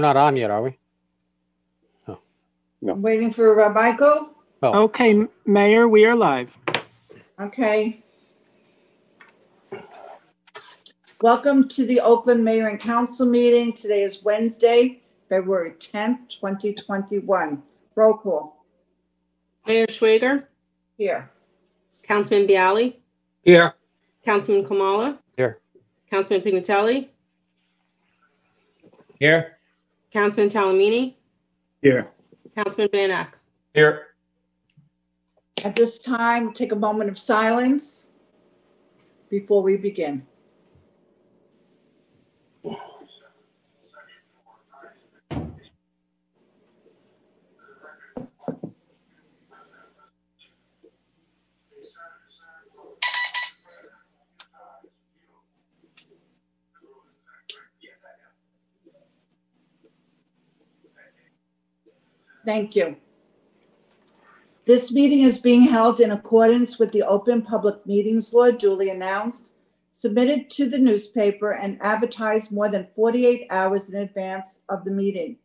We're not on yet, are we? No. I'm waiting for uh, Michael. Oh. Okay, Mayor, we are live. Okay. Welcome to the Oakland Mayor and Council meeting. Today is Wednesday, February 10th, 2021. Roll call Mayor Schwager, here. Councilman Bialy, Here. Councilman Kamala. Here. Councilman Pignatelli, Here. Councilman Talamini, Here. Councilman Van Ack. Here. At this time, take a moment of silence before we begin. Thank you. This meeting is being held in accordance with the Open Public Meetings Law duly announced, submitted to the newspaper, and advertised more than 48 hours in advance of the meeting.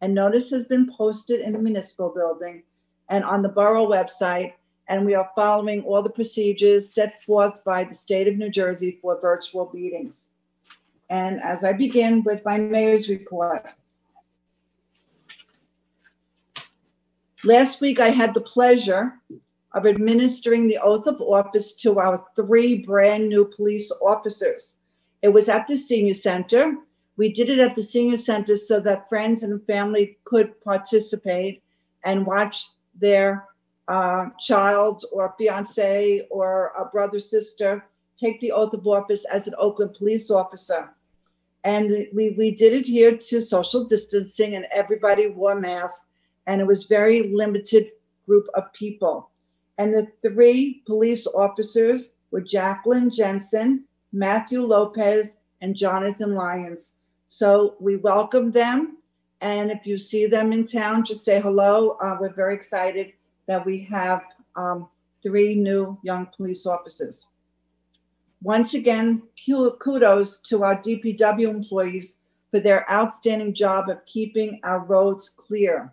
And notice has been posted in the municipal building and on the borough website, and we are following all the procedures set forth by the state of New Jersey for virtual meetings. And as I begin with my mayor's report, Last week, I had the pleasure of administering the oath of office to our three brand new police officers. It was at the senior center. We did it at the senior center so that friends and family could participate and watch their uh, child or fiance or a brother sister take the oath of office as an Oakland police officer. And we, we did it here to social distancing, and everybody wore masks and it was very limited group of people. And the three police officers were Jacqueline Jensen, Matthew Lopez, and Jonathan Lyons. So we welcome them. And if you see them in town, just say hello. Uh, we're very excited that we have um, three new young police officers. Once again, kudos to our DPW employees for their outstanding job of keeping our roads clear.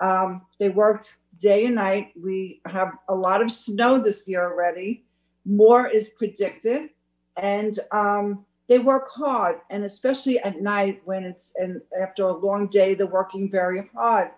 Um, they worked day and night. We have a lot of snow this year already. More is predicted, and um, they work hard. And especially at night when it's and after a long day, they're working very hard.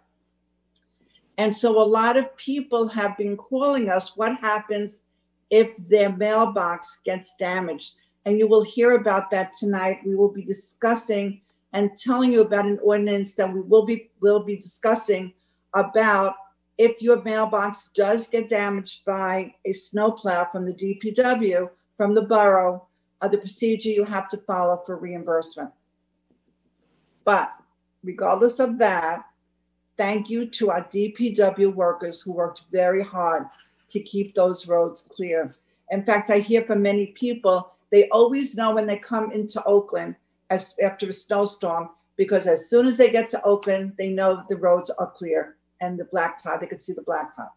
And so a lot of people have been calling us. What happens if their mailbox gets damaged? And you will hear about that tonight. We will be discussing and telling you about an ordinance that we will be will be discussing about if your mailbox does get damaged by a snowplow from the DPW, from the borough, uh, the procedure you have to follow for reimbursement. But regardless of that, thank you to our DPW workers who worked very hard to keep those roads clear. In fact, I hear from many people, they always know when they come into Oakland as, after a snowstorm, because as soon as they get to Oakland, they know the roads are clear and the blacktop. They could see the blacktop.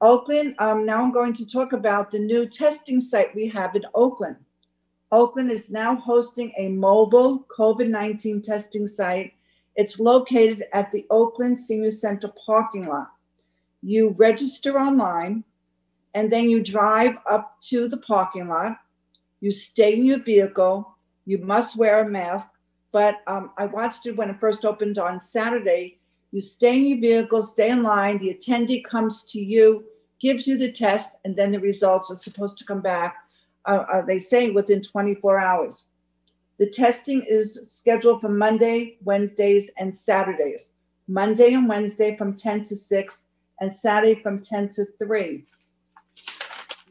Oakland, um, now I'm going to talk about the new testing site we have in Oakland. Oakland is now hosting a mobile COVID 19 testing site. It's located at the Oakland Senior Center parking lot. You register online and then you drive up to the parking lot. You stay in your vehicle. You must wear a mask. But um, I watched it when it first opened on Saturday. You stay in your vehicle, stay in line. The attendee comes to you, gives you the test, and then the results are supposed to come back. Uh, uh, they say within 24 hours. The testing is scheduled for Monday, Wednesdays, and Saturdays. Monday and Wednesday from 10 to 6, and Saturday from 10 to 3.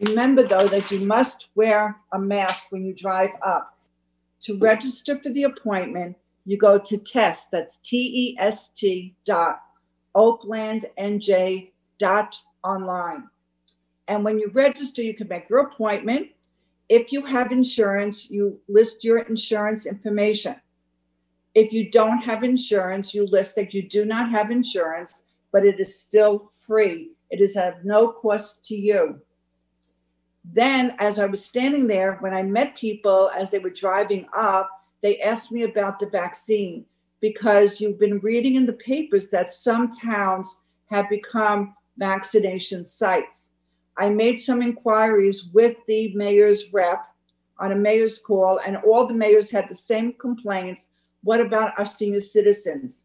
Remember, though, that you must wear a mask when you drive up. To register for the appointment, you go to test, that's T E S T dot oaklandnj dot online. And when you register, you can make your appointment. If you have insurance, you list your insurance information. If you don't have insurance, you list that you do not have insurance, but it is still free. It is of no cost to you. Then, as I was standing there, when I met people as they were driving up, they asked me about the vaccine because you've been reading in the papers that some towns have become vaccination sites. I made some inquiries with the mayor's rep on a mayor's call, and all the mayors had the same complaints. What about our senior citizens?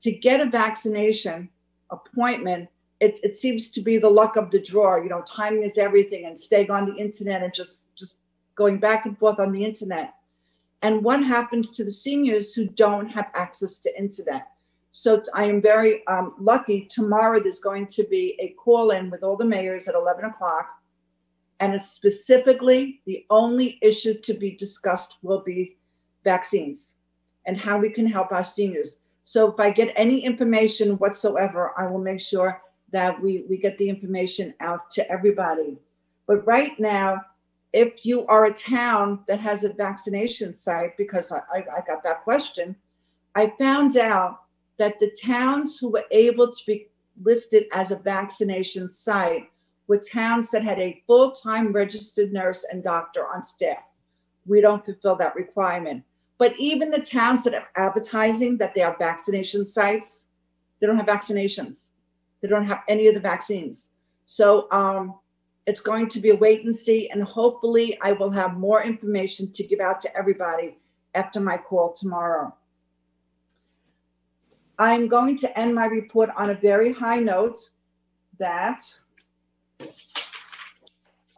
To get a vaccination appointment, it, it seems to be the luck of the draw. You know, timing is everything, and staying on the internet and just just going back and forth on the internet. And what happens to the seniors who don't have access to internet? So I am very um, lucky. Tomorrow there's going to be a call in with all the mayors at 11 o'clock. And it's specifically the only issue to be discussed will be vaccines and how we can help our seniors. So if I get any information whatsoever, I will make sure that we, we get the information out to everybody. But right now, if you are a town that has a vaccination site, because I, I got that question, I found out that the towns who were able to be listed as a vaccination site were towns that had a full time registered nurse and doctor on staff. We don't fulfill that requirement. But even the towns that are advertising that they are vaccination sites, they don't have vaccinations. They don't have any of the vaccines. So um, it's going to be a wait and see, and hopefully, I will have more information to give out to everybody after my call tomorrow. I'm going to end my report on a very high note that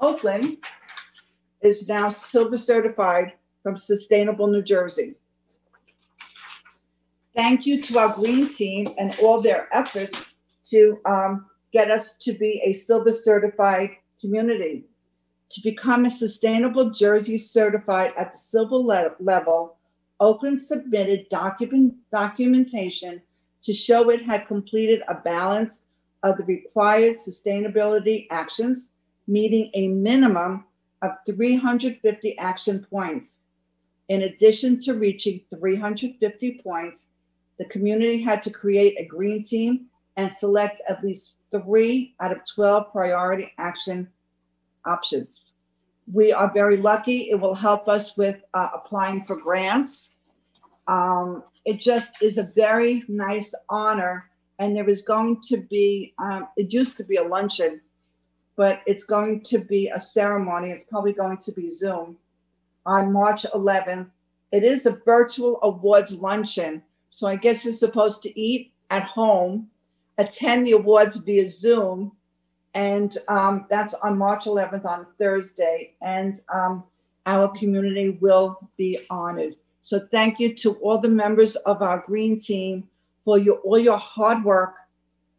Oakland is now silver certified from Sustainable New Jersey. Thank you to our green team and all their efforts to um, get us to be a silver certified community. To become a sustainable Jersey certified at the silver le- level, Oakland submitted document, documentation to show it had completed a balance of the required sustainability actions, meeting a minimum of 350 action points. In addition to reaching 350 points, the community had to create a green team and select at least three out of 12 priority action options. We are very lucky. It will help us with uh, applying for grants. Um, it just is a very nice honor. And there is going to be, um, it used to be a luncheon, but it's going to be a ceremony. It's probably going to be Zoom on March 11th. It is a virtual awards luncheon. So I guess you're supposed to eat at home, attend the awards via Zoom, and um, that's on March 11th on Thursday. And um, our community will be honored. So thank you to all the members of our green team for your all your hard work,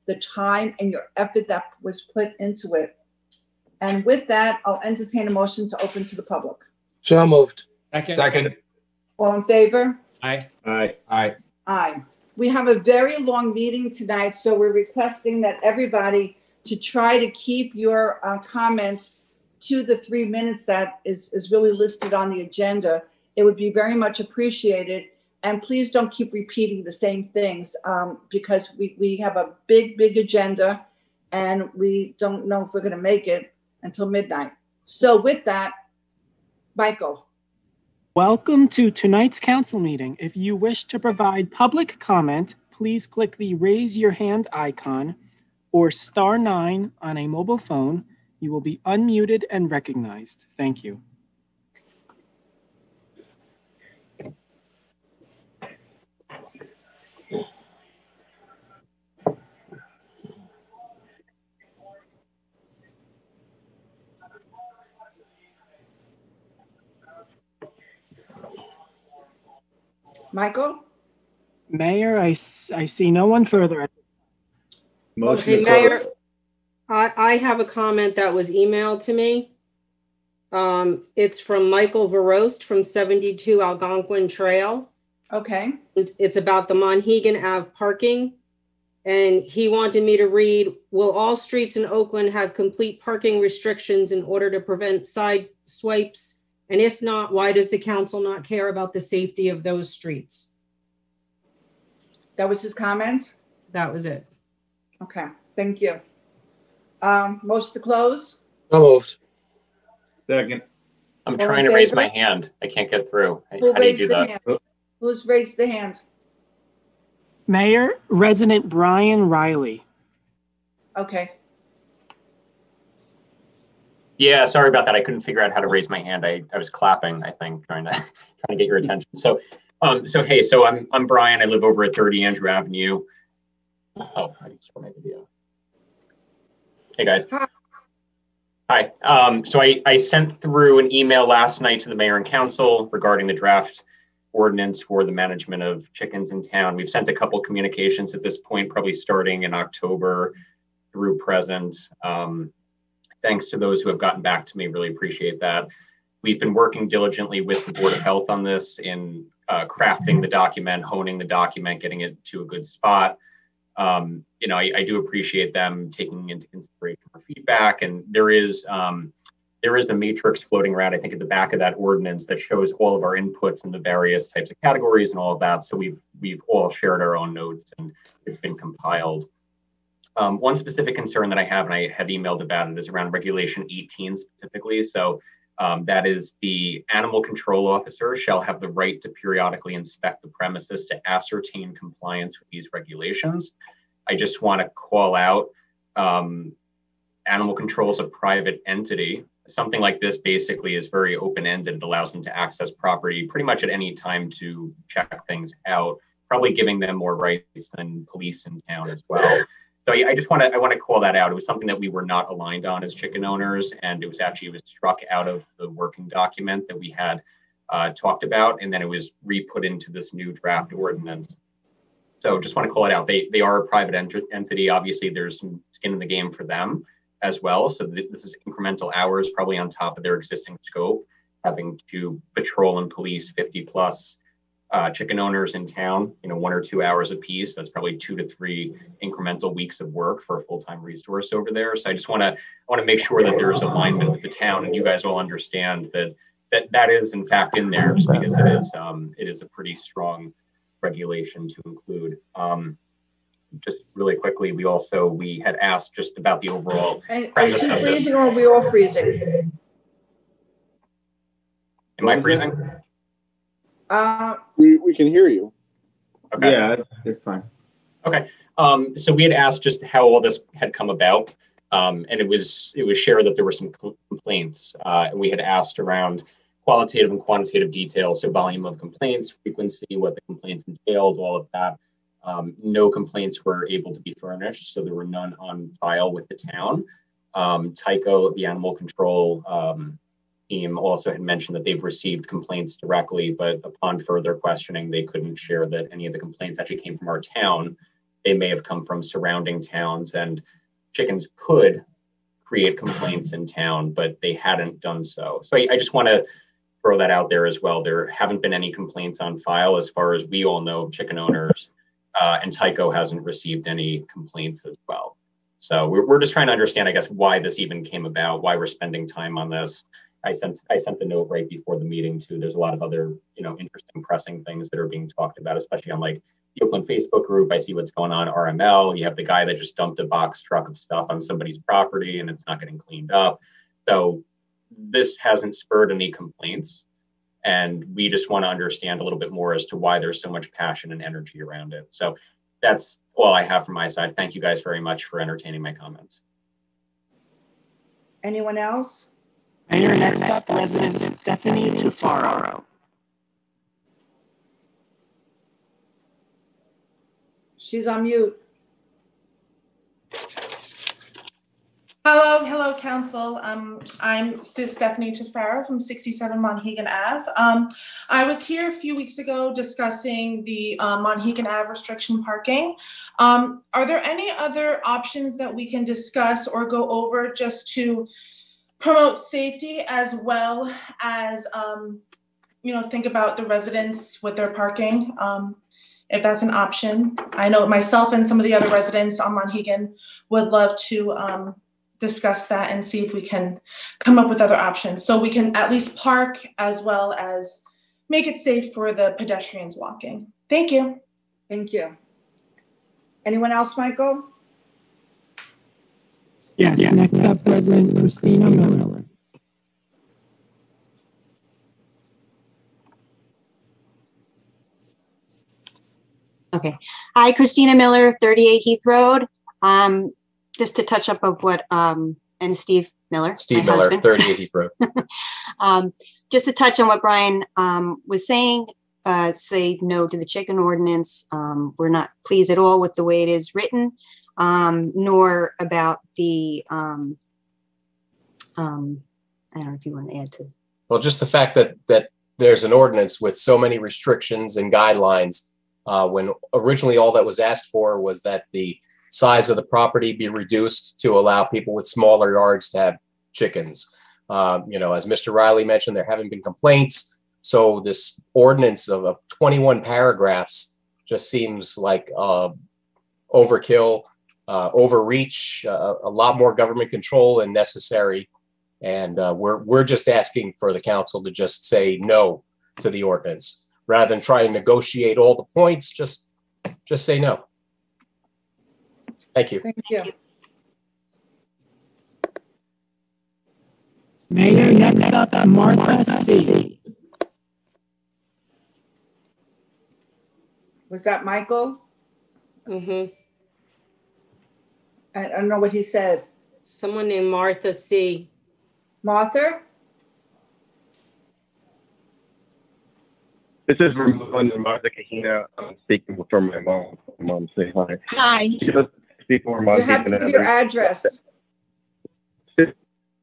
the time and your effort that was put into it. And with that, I'll entertain a motion to open to the public. So moved. Second. All in favor? Aye. Aye. Aye. Aye. We have a very long meeting tonight, so we're requesting that everybody to try to keep your uh, comments to the three minutes that is, is really listed on the agenda. It would be very much appreciated. And please don't keep repeating the same things um, because we, we have a big, big agenda and we don't know if we're going to make it until midnight. So, with that, Michael. Welcome to tonight's council meeting. If you wish to provide public comment, please click the raise your hand icon or star nine on a mobile phone. You will be unmuted and recognized. Thank you. Michael? Mayor, I, I see no one further. Okay, Motion to Mayor. I, I have a comment that was emailed to me. Um, it's from Michael Verost from 72 Algonquin Trail. Okay. And It's about the Monhegan Ave parking. And he wanted me to read, will all streets in Oakland have complete parking restrictions in order to prevent side swipes? And if not, why does the council not care about the safety of those streets? That was his comment? That was it. Okay. Thank you. Um, motion to close? So moved. Second. I'm All in trying to raise my hand. I can't get through. Who how do you raised do the that? hand? Who's raised the hand? Mayor, resident Brian Riley. Okay, Yeah, sorry about that. I couldn't figure out how to raise my hand. I, I was clapping, I think, trying to trying to get your attention. So, um, so hey, so I'm I'm Brian. I live over at 30 Andrew Avenue. Oh, I can start my video. Hey guys. Hi. Hi. Um, so I I sent through an email last night to the mayor and council regarding the draft ordinance for the management of chickens in town. We've sent a couple communications at this point, probably starting in October through present. Um, thanks to those who have gotten back to me. Really appreciate that. We've been working diligently with the Board of Health on this in uh, crafting the document, honing the document, getting it to a good spot. Um, you know, I, I do appreciate them taking into consideration our feedback, and there is um, there is a matrix floating around. I think at the back of that ordinance that shows all of our inputs in the various types of categories and all of that. So we've we've all shared our own notes, and it's been compiled. Um, one specific concern that I have, and I have emailed about it, is around Regulation 18 specifically. So um, that is the animal control officer shall have the right to periodically inspect the premises to ascertain compliance with these regulations. I just want to call out um, animal control is a private entity. Something like this basically is very open ended. It allows them to access property pretty much at any time to check things out, probably giving them more rights than police in town as well. So I, I just want to I want to call that out. It was something that we were not aligned on as chicken owners, and it was actually it was struck out of the working document that we had uh, talked about, and then it was re-put into this new draft ordinance. So just want to call it out. They they are a private ent- entity. Obviously, there's some skin in the game for them as well. So th- this is incremental hours, probably on top of their existing scope, having to patrol and police 50 plus uh, chicken owners in town, you know, one or two hours a piece. That's probably two to three incremental weeks of work for a full-time resource over there. So I just want to want to make sure that there is alignment with the town, and you guys all understand that that that is in fact in there, just because it is um, it is a pretty strong regulation to include. Um, just really quickly, we also we had asked just about the overall. and is she freezing or are we all freezing? Am I freezing? Uh, We, we can hear you. Okay. Yeah, it's fine. Okay. Um, so we had asked just how all this had come about, um, and it was it was shared that there were some cl- complaints, uh, and we had asked around qualitative and quantitative details, so volume of complaints, frequency, what the complaints entailed, all of that. Um, no complaints were able to be furnished, so there were none on file with the town. Um, Tyco, the animal control um, team, also had mentioned that they've received complaints directly, but upon further questioning, they couldn't share that any of the complaints actually came from our town. They may have come from surrounding towns and chickens could create complaints in town but they hadn't done so. So i, I just want to throw that out there as well. There haven't been any complaints on file. As far as we all know chicken owners uh, and tyco hasn't received any complaints as well. So we're, we're just trying to understand i guess why this even came about why we're spending time on this i sent i sent the note right before the meeting too there's a lot of other you know interesting pressing things that are being talked about especially on like the Oakland Facebook group, I see what's going on. RML, you have the guy that just dumped a box truck of stuff on somebody's property and it's not getting cleaned up. So this hasn't spurred any complaints. And we just want to understand a little bit more as to why there's so much passion and energy around it. So that's all I have from my side. Thank you guys very much for entertaining my comments. anyone else? Mayor, next up, resident Stephanie Tufaro. She's on mute. Hello, hello, council. Um, I'm Sis Stephanie Tafaro from 67 Monhegan Ave. Um, I was here a few weeks ago discussing the uh, Monhegan Ave restriction parking. Um, are there any other options that we can discuss or go over just to promote safety as well as, um, you know, think about the residents with their parking? Um, if that's an option. I know myself and some of the other residents on Monhegan would love to um, discuss that and see if we can come up with other options. So we can at least park as well as make it safe for the pedestrians walking. Thank you. Thank you. Anyone else, Michael? Yes, yes. next up, President Christina Miller. Okay. Hi, Christina Miller, 38 Heath Road. Um, just to touch up of what, um, and Steve Miller. Steve Miller, 38 Heath Road. um, just to touch on what Brian um, was saying, uh, say no to the chicken ordinance. Um, we're not pleased at all with the way it is written um, nor about the, um, um, I don't know if you want to add to. Well, just the fact that that there's an ordinance with so many restrictions and guidelines, uh, when originally all that was asked for was that the size of the property be reduced to allow people with smaller yards to have chickens. Um, you know, as Mr. Riley mentioned, there haven't been complaints, so this ordinance of, of 21 paragraphs just seems like uh, overkill, uh, overreach, uh, a lot more government control than necessary. And uh, we're we're just asking for the council to just say no to the ordinance rather than try and negotiate all the points. Just just say no. Thank you. Thank you. Mayor, next up, Martha C. Was that Michael? hmm I I don't know what he said. Someone named Martha C. Martha? This is Ramon and Martha Kahina. I'm speaking for my mom. Mom, say hi. Hi. She lives before You have to give your address.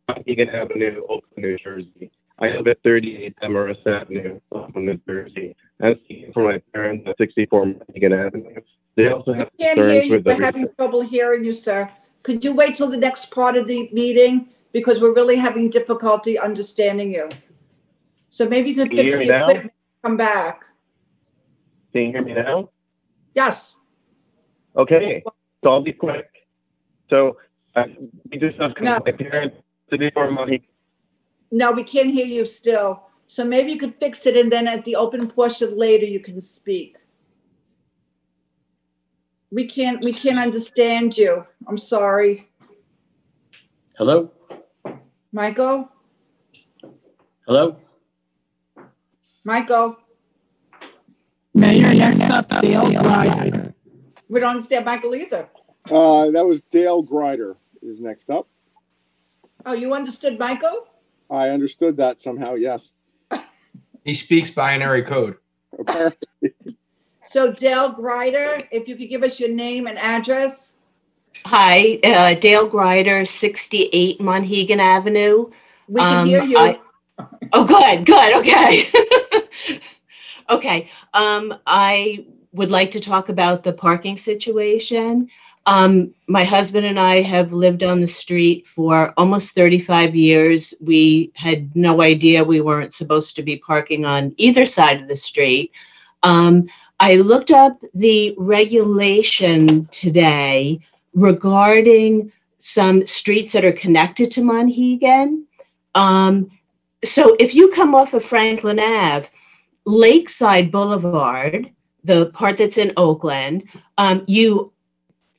Montego Avenue, Oakland, New Jersey. I live at 38 Emerald Avenue, Oakland, New Jersey. I'm speaking for my parents at 64 Montego Avenue. They also have can't hear you. We're having trouble hearing you, sir. Could you wait till the next part of the meeting? Because we're really having difficulty understanding you. So maybe you could Can you fix hear the now? equipment, come back. Can you hear me now? Yes. Okay, so I'll be quick. So uh, we just have No. my parents, 64 Montego No, we can't hear you still. So maybe you could fix it and then at the open portion later you can speak. We can't, we can't understand you. I'm sorry. Hello? Michael? Hello? Michael? Mayor, next up, Dale Greider. We don't understand Michael either. Uh, that was Dale Grider is next up. Oh, you understood Michael? I understood that somehow, yes. He speaks binary code. So Dale Greider, if you could give us your name and address? Hi, uh, Dale Greider, 68 Monhegan Avenue. We can Um, hear you. I- Oh, good, good, okay. okay, um, I would like to talk about the parking situation. Um, my husband and I have lived on the street for almost 35 years. We had no idea we weren't supposed to be parking on either side of the street. Um, I looked up the regulation today regarding some streets that are connected to Monhegan. Um, so if you come off of Franklin Ave, Lakeside Boulevard, the part that's in Oakland, um, you,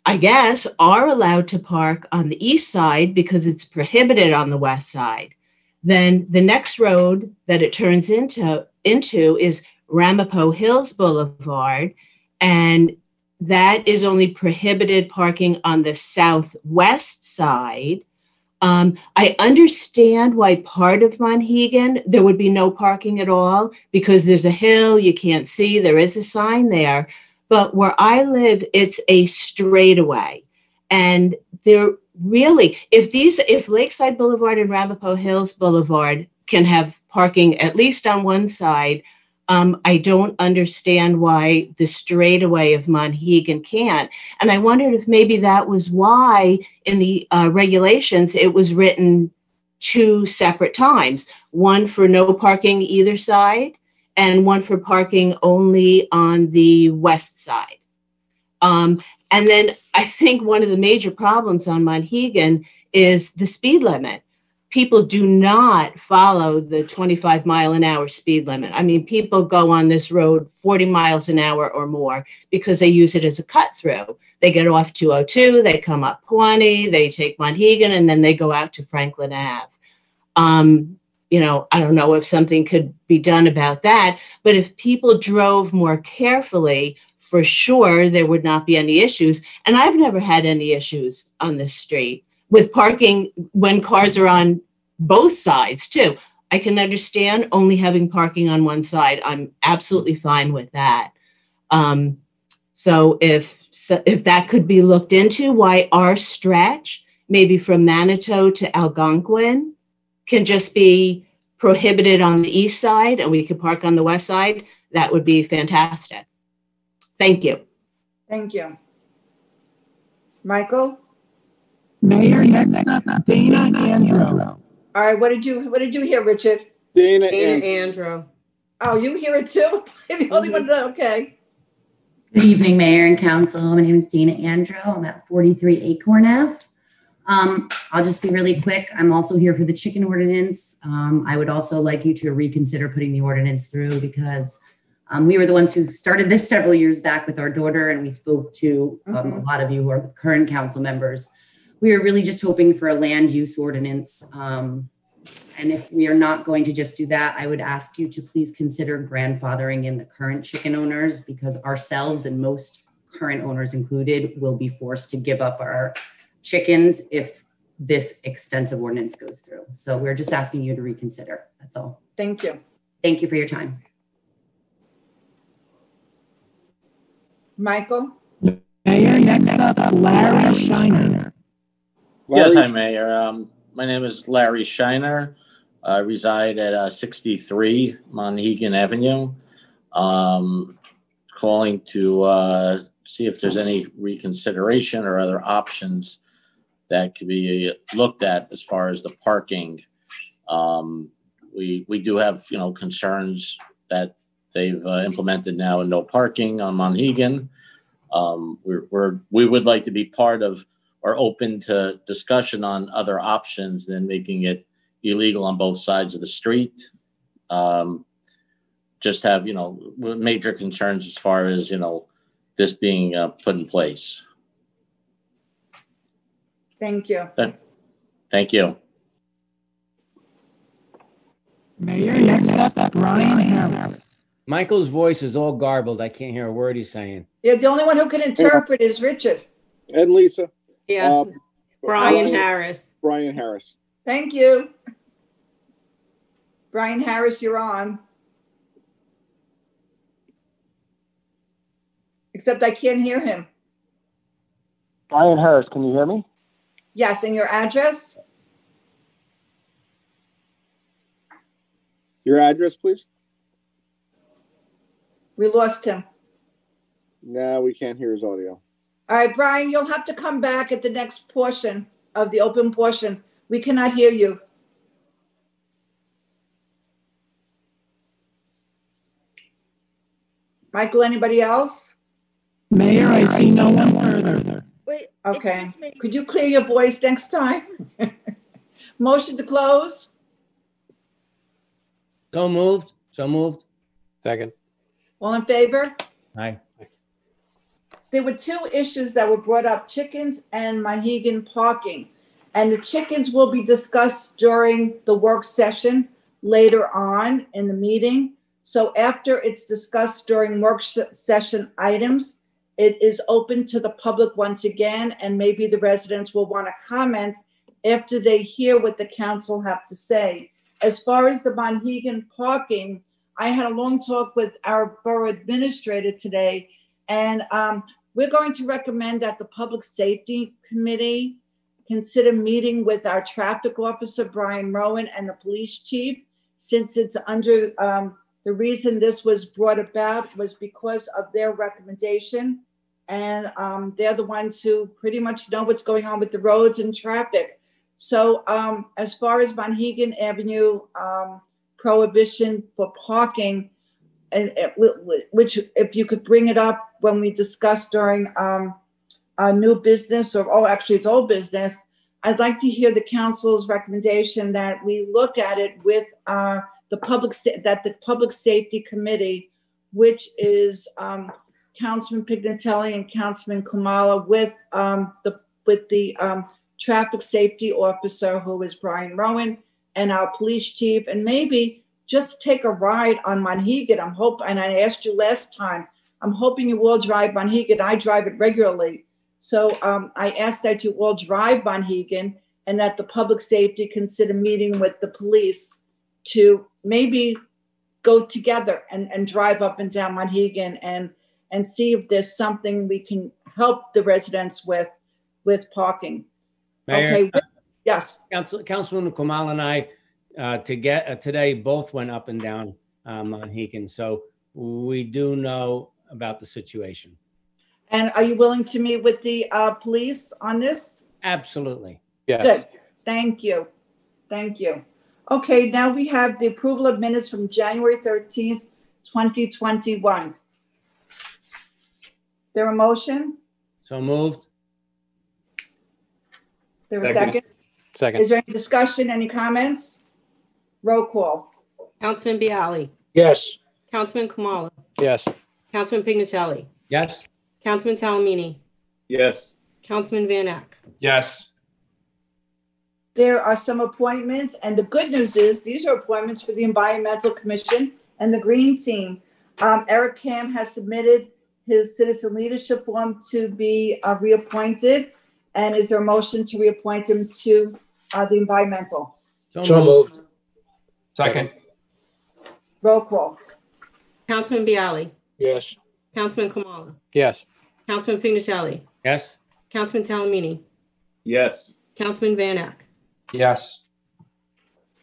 I guess, are allowed to park on the east side because it's prohibited on the west side. Then the next road that it turns into into is Ramapo Hills Boulevard, and that is only prohibited parking on the southwest side. Um, I understand why part of Monhegan there would be no parking at all because there's a hill you can't see. There is a sign there, but where I live, it's a straightaway, and there really, if these, if Lakeside Boulevard and Ramapo Hills Boulevard can have parking at least on one side, um, I don't understand why the straightaway of Monhegan can't. And I wondered if maybe that was why in the uh, regulations it was written two separate times one for no parking either side, and one for parking only on the west side. Um, and then I think one of the major problems on Monhegan is the speed limit people do not follow the 25 mile an hour speed limit. I mean, people go on this road 40 miles an hour or more because they use it as a cut through. They get off 202, they come up 20, they take Monhegan, and then they go out to Franklin Ave. Um, you know, I don't know if something could be done about that, but if people drove more carefully for sure there would not be any issues. And I've never had any issues on this street with parking when cars are on both sides too. I can understand only having parking on one side. I'm absolutely fine with that. Um, so if so if that could be looked into, why our stretch, maybe from Manitou to Algonquin, can just be prohibited on the east side and we could park on the west side, that would be fantastic. Thank you. Thank you. Michael? Mayor, next up, Dana Andro. All right, what did you, what did you hear, Richard? Dana Dana and Andro. Oh, you hear it too? The only one, that- okay. Good evening, Mayor and Council. My name is Dana Andro. I'm at 43 Acorn Ave. Um, I'll just be really quick. I'm also here for the chicken ordinance. Um, I would also like you to reconsider putting the ordinance through because um, we were the ones who started this several years back with our daughter, and we spoke to um, a Mhm. lot of you who are current council members. We are really just hoping for a land use ordinance. Um, and if we are not going to just do that, I would ask you to please consider grandfathering in the current chicken owners because ourselves and most current owners included will be forced to give up our chickens if this extensive ordinance goes through. So we're just asking you to reconsider. That's all. Thank you. Thank you for your time. Michael? Mayor, next up, Larry Shiner. Yes, Larry, hi, Mayor. Um, my name is Larry Shiner. I reside at uh, 63 Monhegan Avenue. Um, calling to uh, see if there's any reconsideration or other options that could be looked at as far as the parking. Um, we we do have you know concerns that they've uh, implemented now no parking on Monhegan. Um, we're, we're we would like to be part of or open to discussion on other options than making it illegal on both sides of the street. Um, just have, you know, major concerns as far as, you know, this being uh, put in place. Thank you. Thank you. Mayor, next up, Brian Harris. Michael's voice is all garbled. I can't hear a word he's saying. Yeah, the only one who can interpret is Richard. and Lisa. Yeah, Uh, Brian Harris. Brian Harris. Thank you. Brian Harris, you're on. Except I can't hear him. Brian Harris, can you hear me? Yes, and your address? Your address, please? We lost him. No, we can't hear his audio. All right, Brian, you'll have to come back at the next portion of the open portion. We cannot hear you. Michael, anybody else? Mayor, I see no one further. Wait, Okay. Could you clear your voice next time? Motion to close? So moved. So moved. Second. All in favor? Aye. there were two issues that were brought up, chickens and Monhegan parking. And the chickens will be discussed during the work session later on in the meeting. So after it's discussed during work se- session items, it is open to the public once again, and maybe the residents will want to comment after they hear what the council have to say. As far as the Monhegan parking, I had a long talk with our borough administrator today, and um, we're going to recommend that the Public Safety Committee consider meeting with our traffic officer, Brian Rowan, and the police chief, since it's under, um, the reason this was brought about was because of their recommendation. And um, they're the ones who pretty much know what's going on with the roads and traffic. So um, as far as Monhegan Avenue um, prohibition for parking, and wh- which if you could bring it up when we discuss during um, a new business or, oh, actually it's old business, I'd like to hear the council's recommendation that we look at it with uh, the public, that the Public Safety Committee, which is um, Councilman Pignatelli and Councilman Kamala with um, the, with the um, traffic safety officer, who is Brian Rowan, and our police chief, and maybe just take a ride on Monhegan. I'm hoping, and I asked you last time, I'm hoping you will drive Monhegan. I drive it regularly. So um, I ask that you all drive Monhegan and that the public safety consider meeting with the police to maybe go together and, and drive up and down Monhegan and and see if there's something we can help the residents with with parking. Mayor, Okay, yes. Council, Councilwoman Kamal and I, uh, to get, uh, today both went up and down, um, Monhegan. So we do know about the situation. And are you willing to meet with the uh, police on this? Absolutely. Yes. Good. Thank you. Thank you. Okay, now we have the approval of minutes from January 13th, 2021. There a motion? So moved? There a Second. second? Second. Is there any discussion, any comments? Roll call. Councilman Bialy. Yes. Councilman Kamala. Yes. Councilman Pignatelli. Yes. Councilman Talamini. Yes. Councilman Van Ack. Yes. There are some appointments, and the good news is, these are appointments for the Environmental Commission and the Green Team. Um, Eric Cam has submitted his citizen leadership form to be uh, reappointed. And is there a motion to reappoint him to uh, the Environmental? So moved. Second. Roll call. Councilman Bialy. Yes. Councilman Kamala. Yes. Councilman Pignatelli. Yes. Councilman Talamini. Yes. Councilman Van Ack. Yes.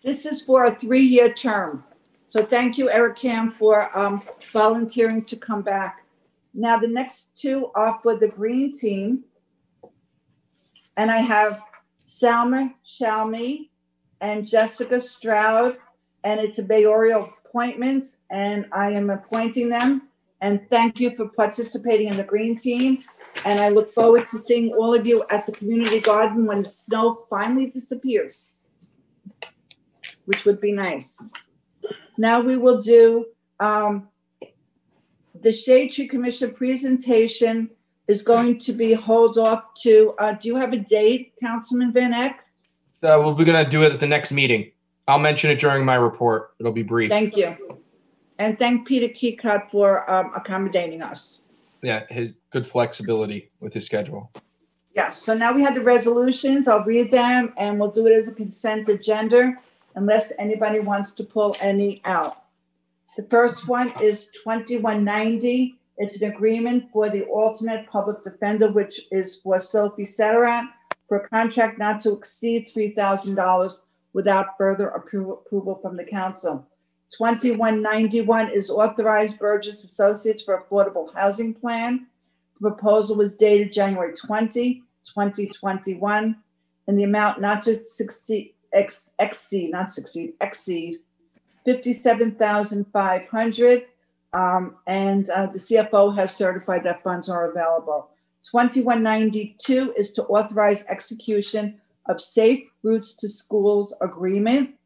This is for a three-year term. So thank you, Eric Cam, for um, volunteering to come back. Now, the next two are for the Green Team. And I have Salma Shalmi and Jessica Stroud, and it's a mayoral appointment, and I am appointing them. And thank you for participating in the Green Team. And I look forward to seeing all of you at the community garden when the snow finally disappears, which would be nice. Now we will do um, the Shade Tree Commission presentation is going to be hold off to, uh, do you have a date, Councilman Van Eck? Uh, well, we're gonna do it at the next meeting. I'll mention it during my report. It'll be brief. Thank you. And thank Peter Keycut for um, accommodating us. Yeah, his good flexibility with his schedule. Yeah, so now we have the resolutions. I'll read them and we'll do it as a consent agenda unless anybody wants to pull any out. The first one is 2190. It's an agreement for the alternate public defender, which is for Sophie Sederat for a contract not to exceed $3,000 without further appro- approval from the council. 2191 is authorized Burgess Associates for Affordable Housing Plan. The proposal was dated January 20, 2021, and the amount not to succeed, ex, exceed, not succeed, exceed 57,500. Um, and uh, the CFO has certified that funds are available. 2192 is to authorize execution of Safe Routes to Schools Agreement.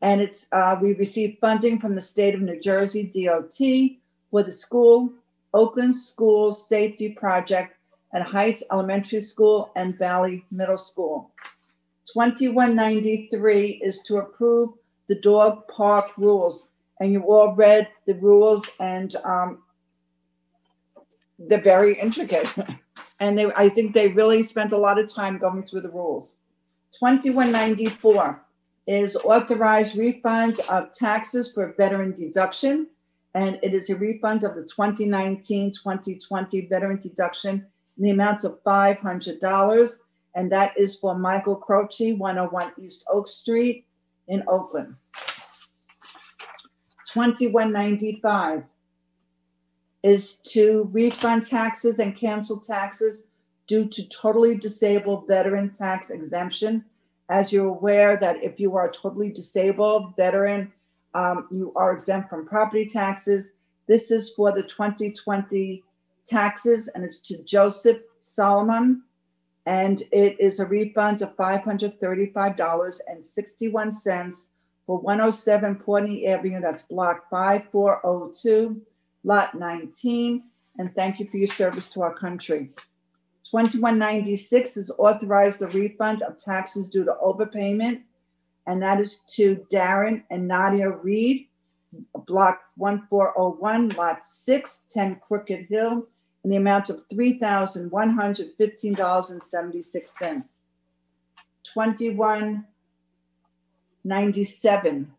And it's, uh, we received funding from the state of New Jersey DOT for the school, Oakland School Safety Project at Heights Elementary School and Valley Middle School. 2193 is to approve the dog park rules. And you all read the rules and um, they're very intricate. And they, I think they really spent a lot of time going through the rules. 2194 is authorized refunds of taxes for veteran deduction. And it is a refund of the 2019-2020 veteran deduction in the amount of $500. And that is for Michael Croce, 101 East Oak Street in Oakland. 2195 is to refund taxes and cancel taxes due to totally disabled veteran tax exemption. As you're aware that if you are a totally disabled veteran, um, you are exempt from property taxes. This is for the 2020 taxes and it's to Joseph Solomon. And it is a refund of $535.61 for 107 Portney Avenue, that's block 5402, lot 19. And thank you for your service to our country. 2196 is authorized the refund of taxes due to overpayment, and that is to Darren and Nadia Reed. block 1401, lot 6, 10 Crooked Hill, in the amount of $3,115.76. 2197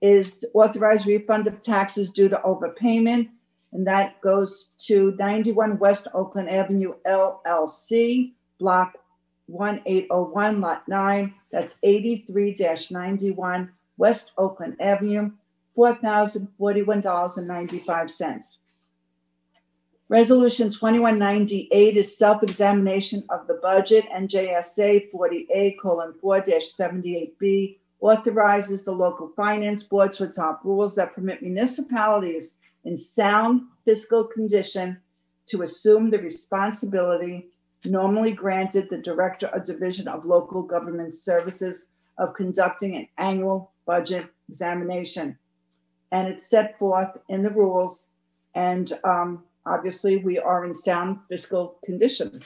is authorized refund of taxes due to overpayment, and that goes to 91 West Oakland Avenue LLC, block 1801, lot 9. That's 83-91 West Oakland Avenue, $4,041.95. Resolution 2198 is self-examination of the budget, NJSA 40A colon 4-78B authorizes the local finance board to adopt rules that permit municipalities in sound fiscal condition to assume the responsibility normally granted the Director of Division of Local Government Services of conducting an annual budget examination. And it's set forth in the rules. And um, obviously, we are in sound fiscal condition.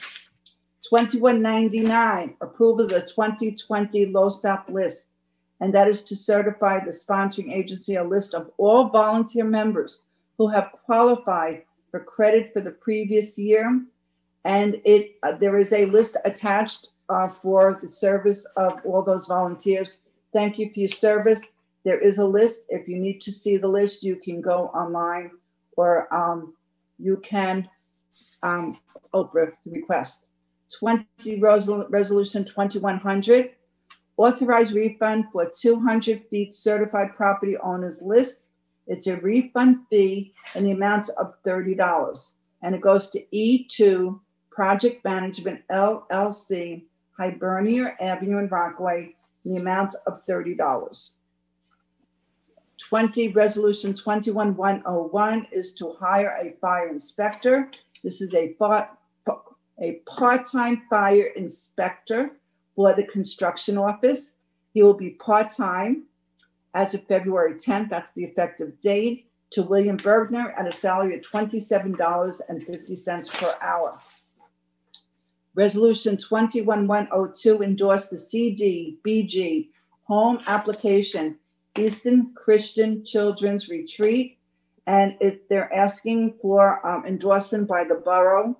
2199, approval of the 2020 LoSAP list. And that is to certify the sponsoring agency a list of all volunteer members who have qualified for credit for the previous year. And it uh, there is a list attached uh, for the service of all those volunteers. Thank you for your service. There is a list. If you need to see the list, you can go online or um, you can um, OPRA request. 20 Resol- Resolution 2100, authorized refund for 200 feet certified property owners list. It's a refund fee in the amount of $30. And it goes to E2 Project Management LLC, Hibernia Avenue in Rockaway, in the amount of $30. 20, Resolution 21101 is to hire a fire inspector. This is a part, a part-time fire inspector for the construction office. He will be part-time as of February 10th, that's the effective date, to William Bergner at a salary of $27.50 per hour. Resolution 21102 endorsed the CDBG home application Eastern Christian Children's Retreat. And it, they're asking for um, endorsement by the borough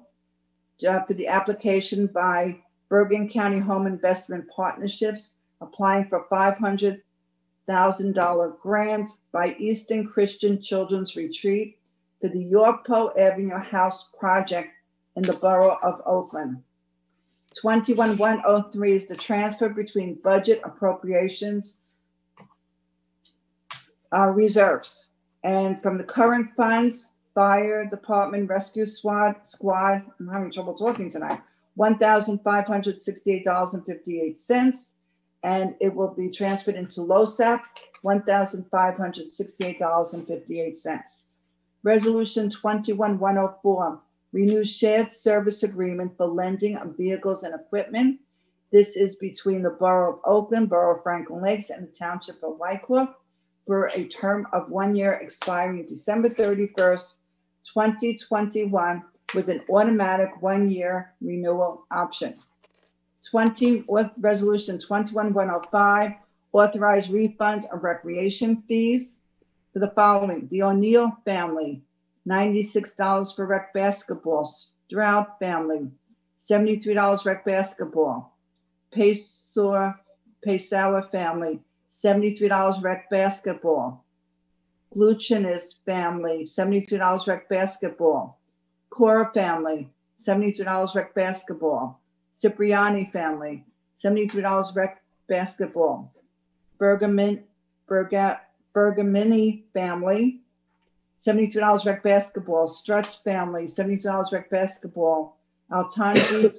uh, for the application by Bergen County Home Investment Partnerships, applying for $500,000 grant by Eastern Christian Children's Retreat for the Yawpo Avenue House project in the borough of Oakland. 21103 is the transfer between budget appropriations uh, reserves. And from the current funds, fire department rescue squad, squad, I'm having trouble talking tonight, $1,568.58. And it will be transferred into LoSAP, $1,568.58. Resolution 21104, renew shared service agreement for lending of vehicles and equipment. This is between the Borough of Oakland, Borough of Franklin Lakes, and the Township of Wyckoff for a term of one year expiring December 31st, 2021, with an automatic one-year renewal option. 20, with Resolution 21105, authorized refunds of recreation fees for the following. The O'Neill family, $96 for rec basketball. Stroud family, $73 rec basketball. Pesor, Pessoa family, $73 rec basketball. Gluchinis family, $72 rec basketball. Cora family, $73 rec basketball. Cipriani family, $73 rec basketball. Bergamin, Berga, Bergamini family, $72 rec basketball. Struts family, $72 rec basketball. Altanji,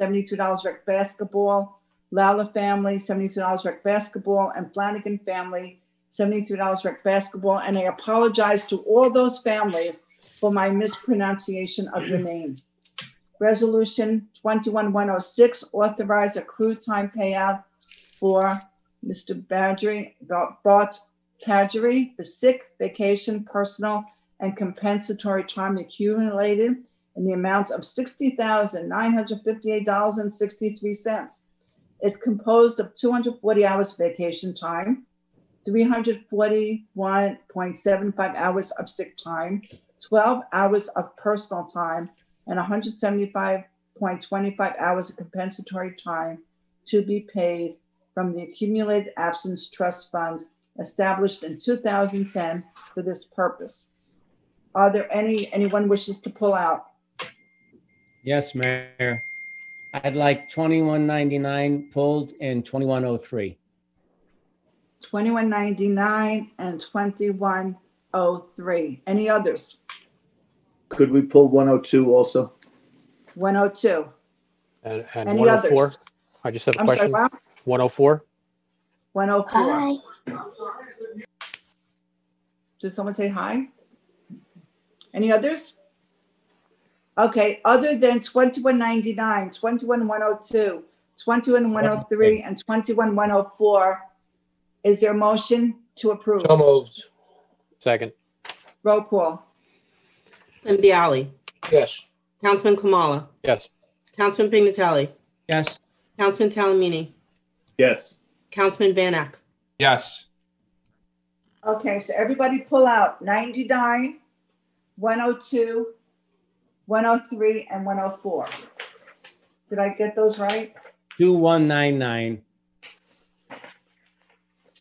$72 rec basketball. Lala family, $72 rec basketball, and Flanagan family, $72 rec basketball. And I apologize to all those families for my mispronunciation of your name. Resolution 21106, authorize accrued time payout for Mr. Badgery, Bart Padgery, for sick, vacation, personal, and compensatory time accumulated in the amount of $60,958.63. It's composed of 240 hours vacation time, 341.75 hours of sick time, 12 hours of personal time, and 175.25 hours of compensatory time to be paid from the accumulated absence trust fund established in 2010 for this purpose. Are there any, anyone wishes to pull out? Yes, Mayor. I'd like 2199 pulled and 2103. 2199 and 2103. Any others? Could we pull 102 also? 102. And, and Any 104? others? I just have a I'm question. what? 104? 104. Did someone say hi? Any others? Okay, other than 2199, 21102, 21103, and 21104, is there a motion to approve? So moved. Second. Roll call. Councilman Bialy. Yes. Councilman Kamala. Yes. Councilman Pignatelli. Yes. Councilman Talamini. Yes. Councilman Van Ack. Yes. Okay, so everybody pull out 99, 102, 103, and 104. Did I get those right? 2199.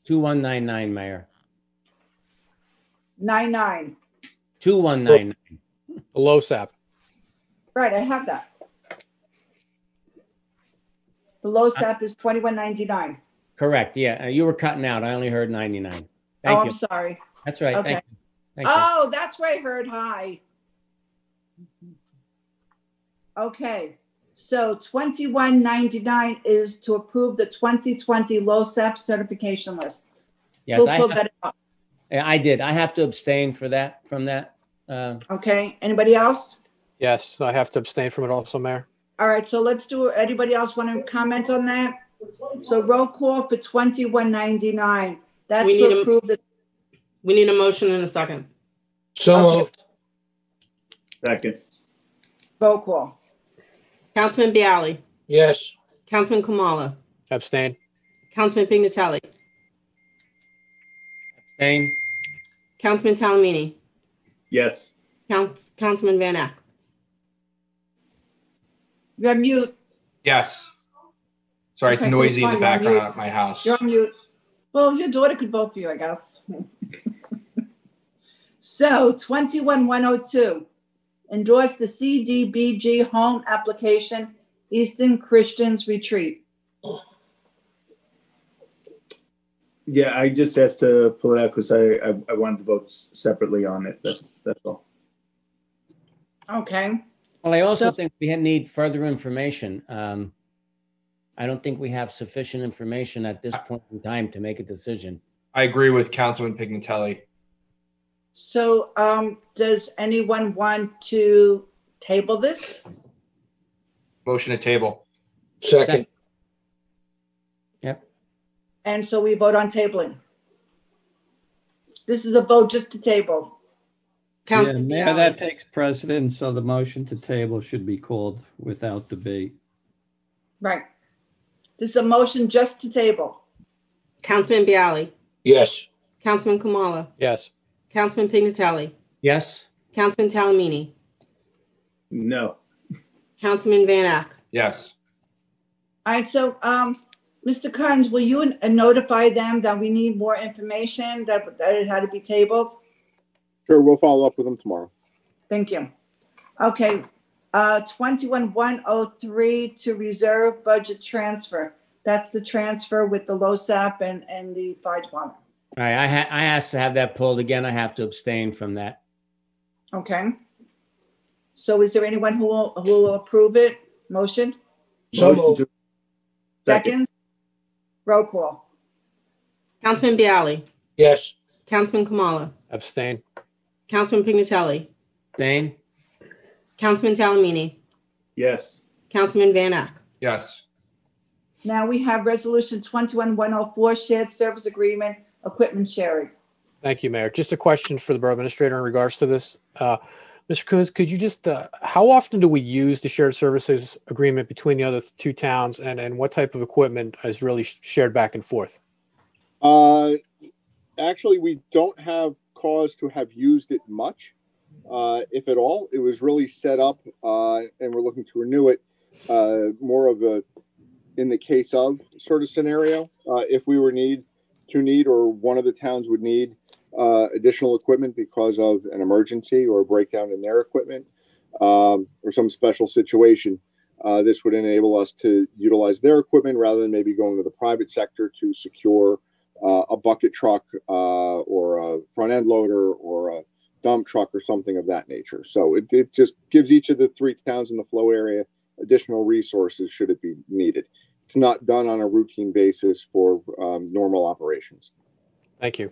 2199, Mayor. 99. 2199. The LoSAP. Right, I have that. The LoSAP is 2199. Correct, yeah. uh, You were cutting out. I only heard 99. Oh, Thank I'm sorry. That's right. Okay. Thank you. Thank you. Oh, that's where I heard high. Okay, so 2199 is to approve the 2020 LoSAP certification list. Yes, Who I pulled that up? Yeah, I did. I have to abstain for that, from that. Uh, Okay, anybody else? Yes, I have to abstain from it also, Mayor. All right, so let's do, anybody else want to comment on that? So roll call for 2199. That's We need to a- approve the, We need a motion in a second. So Okay. moved. Second. roll call. Councilman Bialy. Yes. Councilman Kamala. Abstain. Councilman Pignatelli. abstain? Councilman Talamini. Yes. Count, Councilman Van Ack. You're on mute. Yes. Sorry, it's noisy in the fine, you're on background mute. at my house. You're on mute. Well, your daughter could vote for you, I guess. So 21102, endorse the CDBG home application, Eastern Christians Retreat. Yeah, I just asked to pull it out because I, I, I wanted to vote s- separately on it. That's, that's all. Okay, Well, I also So- think we need further information. Um, I don't think we have sufficient information at this point in time to make a decision. I agree with Councilman Pignatelli. so um, does anyone want to table this? Motion to table. Second. Yep. And so we vote on tabling. This is a vote just to table. Yeah, Councilman Mayor, that takes precedence, so the motion to table should be called without debate. Right. This is a motion just to table. Councilman Bialy. Yes. Councilman Kamala. Yes. Councilman Pignatelli. Yes? Councilman Talamini. No. Councilman Van Ack. Yes. All right, so, um, Mr. Kearns, will you uh, notify them that we need more information, that, that it had to be tabled? Sure, we'll follow up with them tomorrow. Thank you. Okay, uh, twenty-one one oh three to reserve budget transfer. That's the transfer with the LoSAP and, and the fire department. All right, I ha- I asked to have that pulled again. I have to abstain from that. Okay? So is there anyone who will, who will approve it? Motion? So Motion moved. Second. Second? Roll call. Councilman Bialy. Yes. Councilman Kamala. Abstain. Councilman Pignatelli. Abstain? Councilman Talamini. Yes. Councilman Van Ack. Yes. Now we have resolution twenty-one one oh four, shared service agreement, equipment sharing. Thank you, Mayor. Just a question for the Borough Administrator in regards to this. Uh, Mr. Coons, could you just, uh, how often do we use the shared services agreement between the other two towns and, and what type of equipment is really sh- shared back and forth? Uh, actually, we don't have cause to have used it much, uh, if at all. It was really set up, uh, and we're looking to renew it, uh, more of a in the case of sort of scenario. Uh, if we were need to need, or one of the towns would need uh, additional equipment because of an emergency or a breakdown in their equipment, um, or some special situation. Uh, this would enable us to utilize their equipment rather than maybe going to the private sector to secure uh, a bucket truck uh, or a front end loader or a dump truck or something of that nature. So it, it just gives each of the three towns in the flow area additional resources should it be needed. It's not done on a routine basis for um, normal operations. Thank you.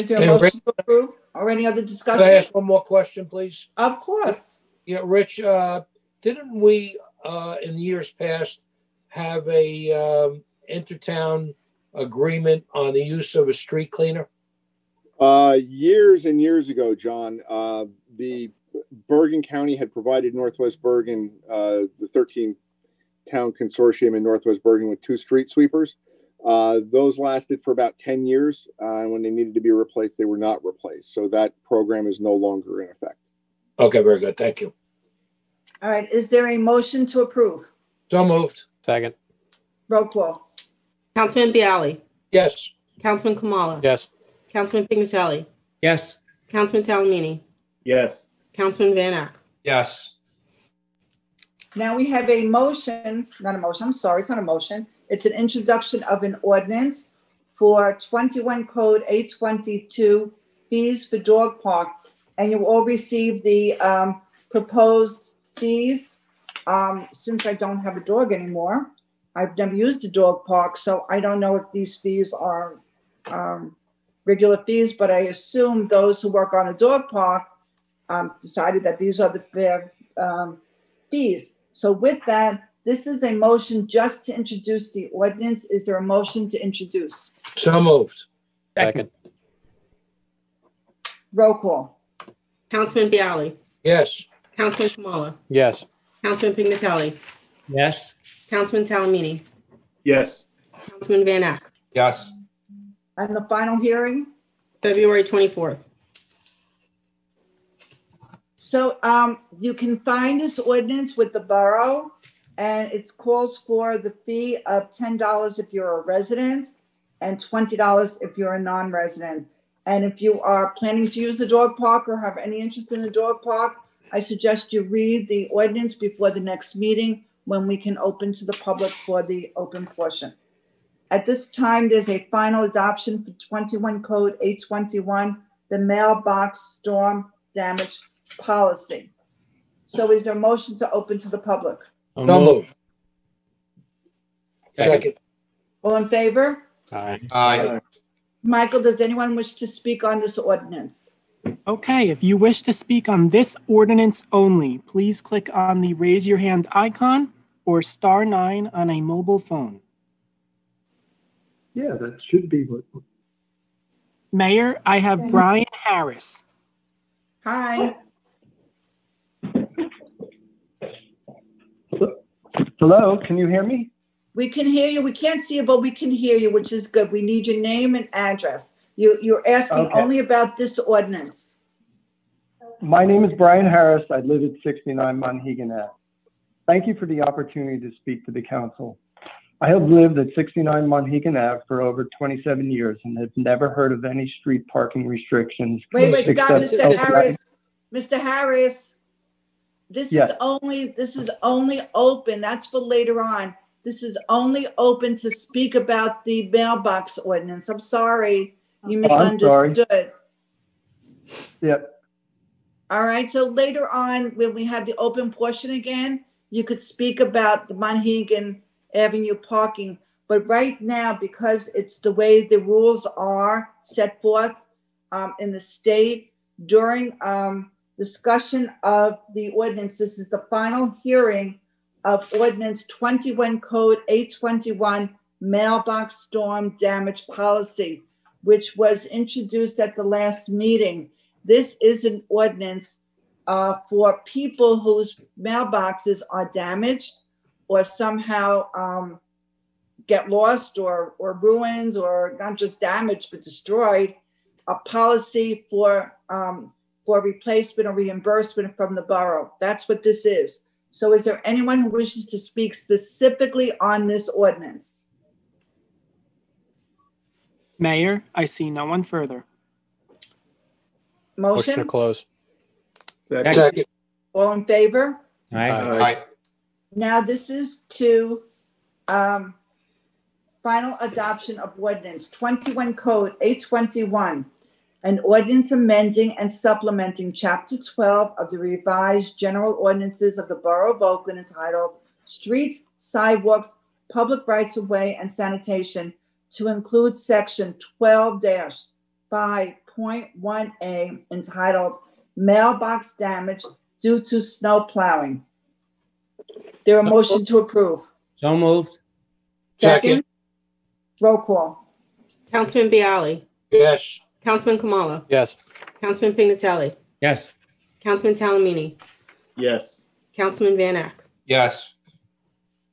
Is there a Okay, motion to approve or any other Could I discussion? ask one more question, please? Of course. Yeah, Rich, uh, didn't we, uh, in years past, have a, um, intertown agreement on the use of a street cleaner? Uh, years and years ago, John, uh, the Bergen County had provided Northwest Bergen, uh, the 13 town consortium in Northwest Bergen with two street sweepers. Uh, those lasted for about 10 years. Uh, and when they needed to be replaced, they were not replaced. So that program is no longer in effect. Okay, very good. Thank you. All right, is there a motion to approve? So moved. Second. Roll call. Councilman Bialy, Yes. Councilman Kamala, Yes. Councilman Pignatelli, Yes. Councilman Talamini, Yes. Councilman Van Ack. Yes. Now we have a motion, not a motion, I'm sorry, it's not a motion. It's an introduction of an ordinance for 21 Code 822 fees for dog park. And you will all received the um, proposed fees. Um, Since I don't have a dog anymore, I've never used a dog park, so I don't know if these fees are um, regular fees, but I assume those who work on a dog park um, decided that these are the fair um, fees. So with that, this is a motion just to introduce the ordinance. Is there a motion to introduce? So moved. Second. Roll call. Councilman Bialy, Yes. Councilman Kamala, Yes. Councilman Pignatelli, Yes. Councilman Talamini, Yes. Councilman Van Ack. Yes. And the final hearing? February 24th. So um, you can find this ordinance with the borough and it calls for the fee of ten dollars if you're a resident and twenty dollars if you're a non-resident. And if you are planning to use the dog park or have any interest in the dog park, I suggest you read the ordinance before the next meeting when we can open to the public for the open portion. At this time, there's a final adoption for 21 Code 821, the mailbox storm damage policy. So is there a motion to open to the public? So moved. Second. All in favor? Aye. Aye. Michael, does anyone wish to speak on this ordinance? Okay, if you wish to speak on this ordinance only, please click on the raise your hand icon or star nine on a mobile phone. Yeah, that should be what. Mayor, I have Brian Harris. Hi. Oh. Hello, can you hear me? We can hear you. We can't see you, but we can hear you, which is good. We need your name and address. You, you're asking Okay. only about this ordinance. My name is Brian Harris. I live at 69 Monhegan Ave. Thank you for the opportunity to speak to the council. I have lived at 69 Monhegan Ave for over 27 years and have never heard of any street parking restrictions. Wait, wait, stop, Mr. Harris. Mr. Harris. This is only, this is only open. That's for later on. This is only open to speak about the mailbox ordinance. I'm sorry. You Oh, I'm sorry. misunderstood. Yep. All right, so later on, when we have the open portion again, you could speak about the Monhegan Avenue parking. But right now, because it's the way the rules are set forth um, in the state during um, discussion of the ordinance, this is the final hearing of ordinance 21 code 821 mailbox storm damage policy, which was introduced at the last meeting. This is an ordinance uh, for people whose mailboxes are damaged or somehow um, get lost or, or ruined or not just damaged, but destroyed, a policy for, um, for replacement or reimbursement from the borough. That's what this is. So is there anyone who wishes to speak specifically on this ordinance? Mayor, I see no one further. Motion to Motion? close. Second. All in favor? Aye. Aye. Now, this is to um, final adoption of ordinance 21 code 821, an ordinance amending and supplementing chapter 12 of the revised general ordinances of the Borough of Oakland entitled Streets, Sidewalks, Public Rights of Way and Sanitation to include section 12-5.1A entitled Mailbox Damage Due to Snow Plowing. There a motion to approve? So moved. Second. Roll call. Councilman Bialy, Yes. Councilman Kamala, Yes. Councilman Pignatelli, Yes. Councilman Talamini, Yes. Councilman Van Ack. Yes.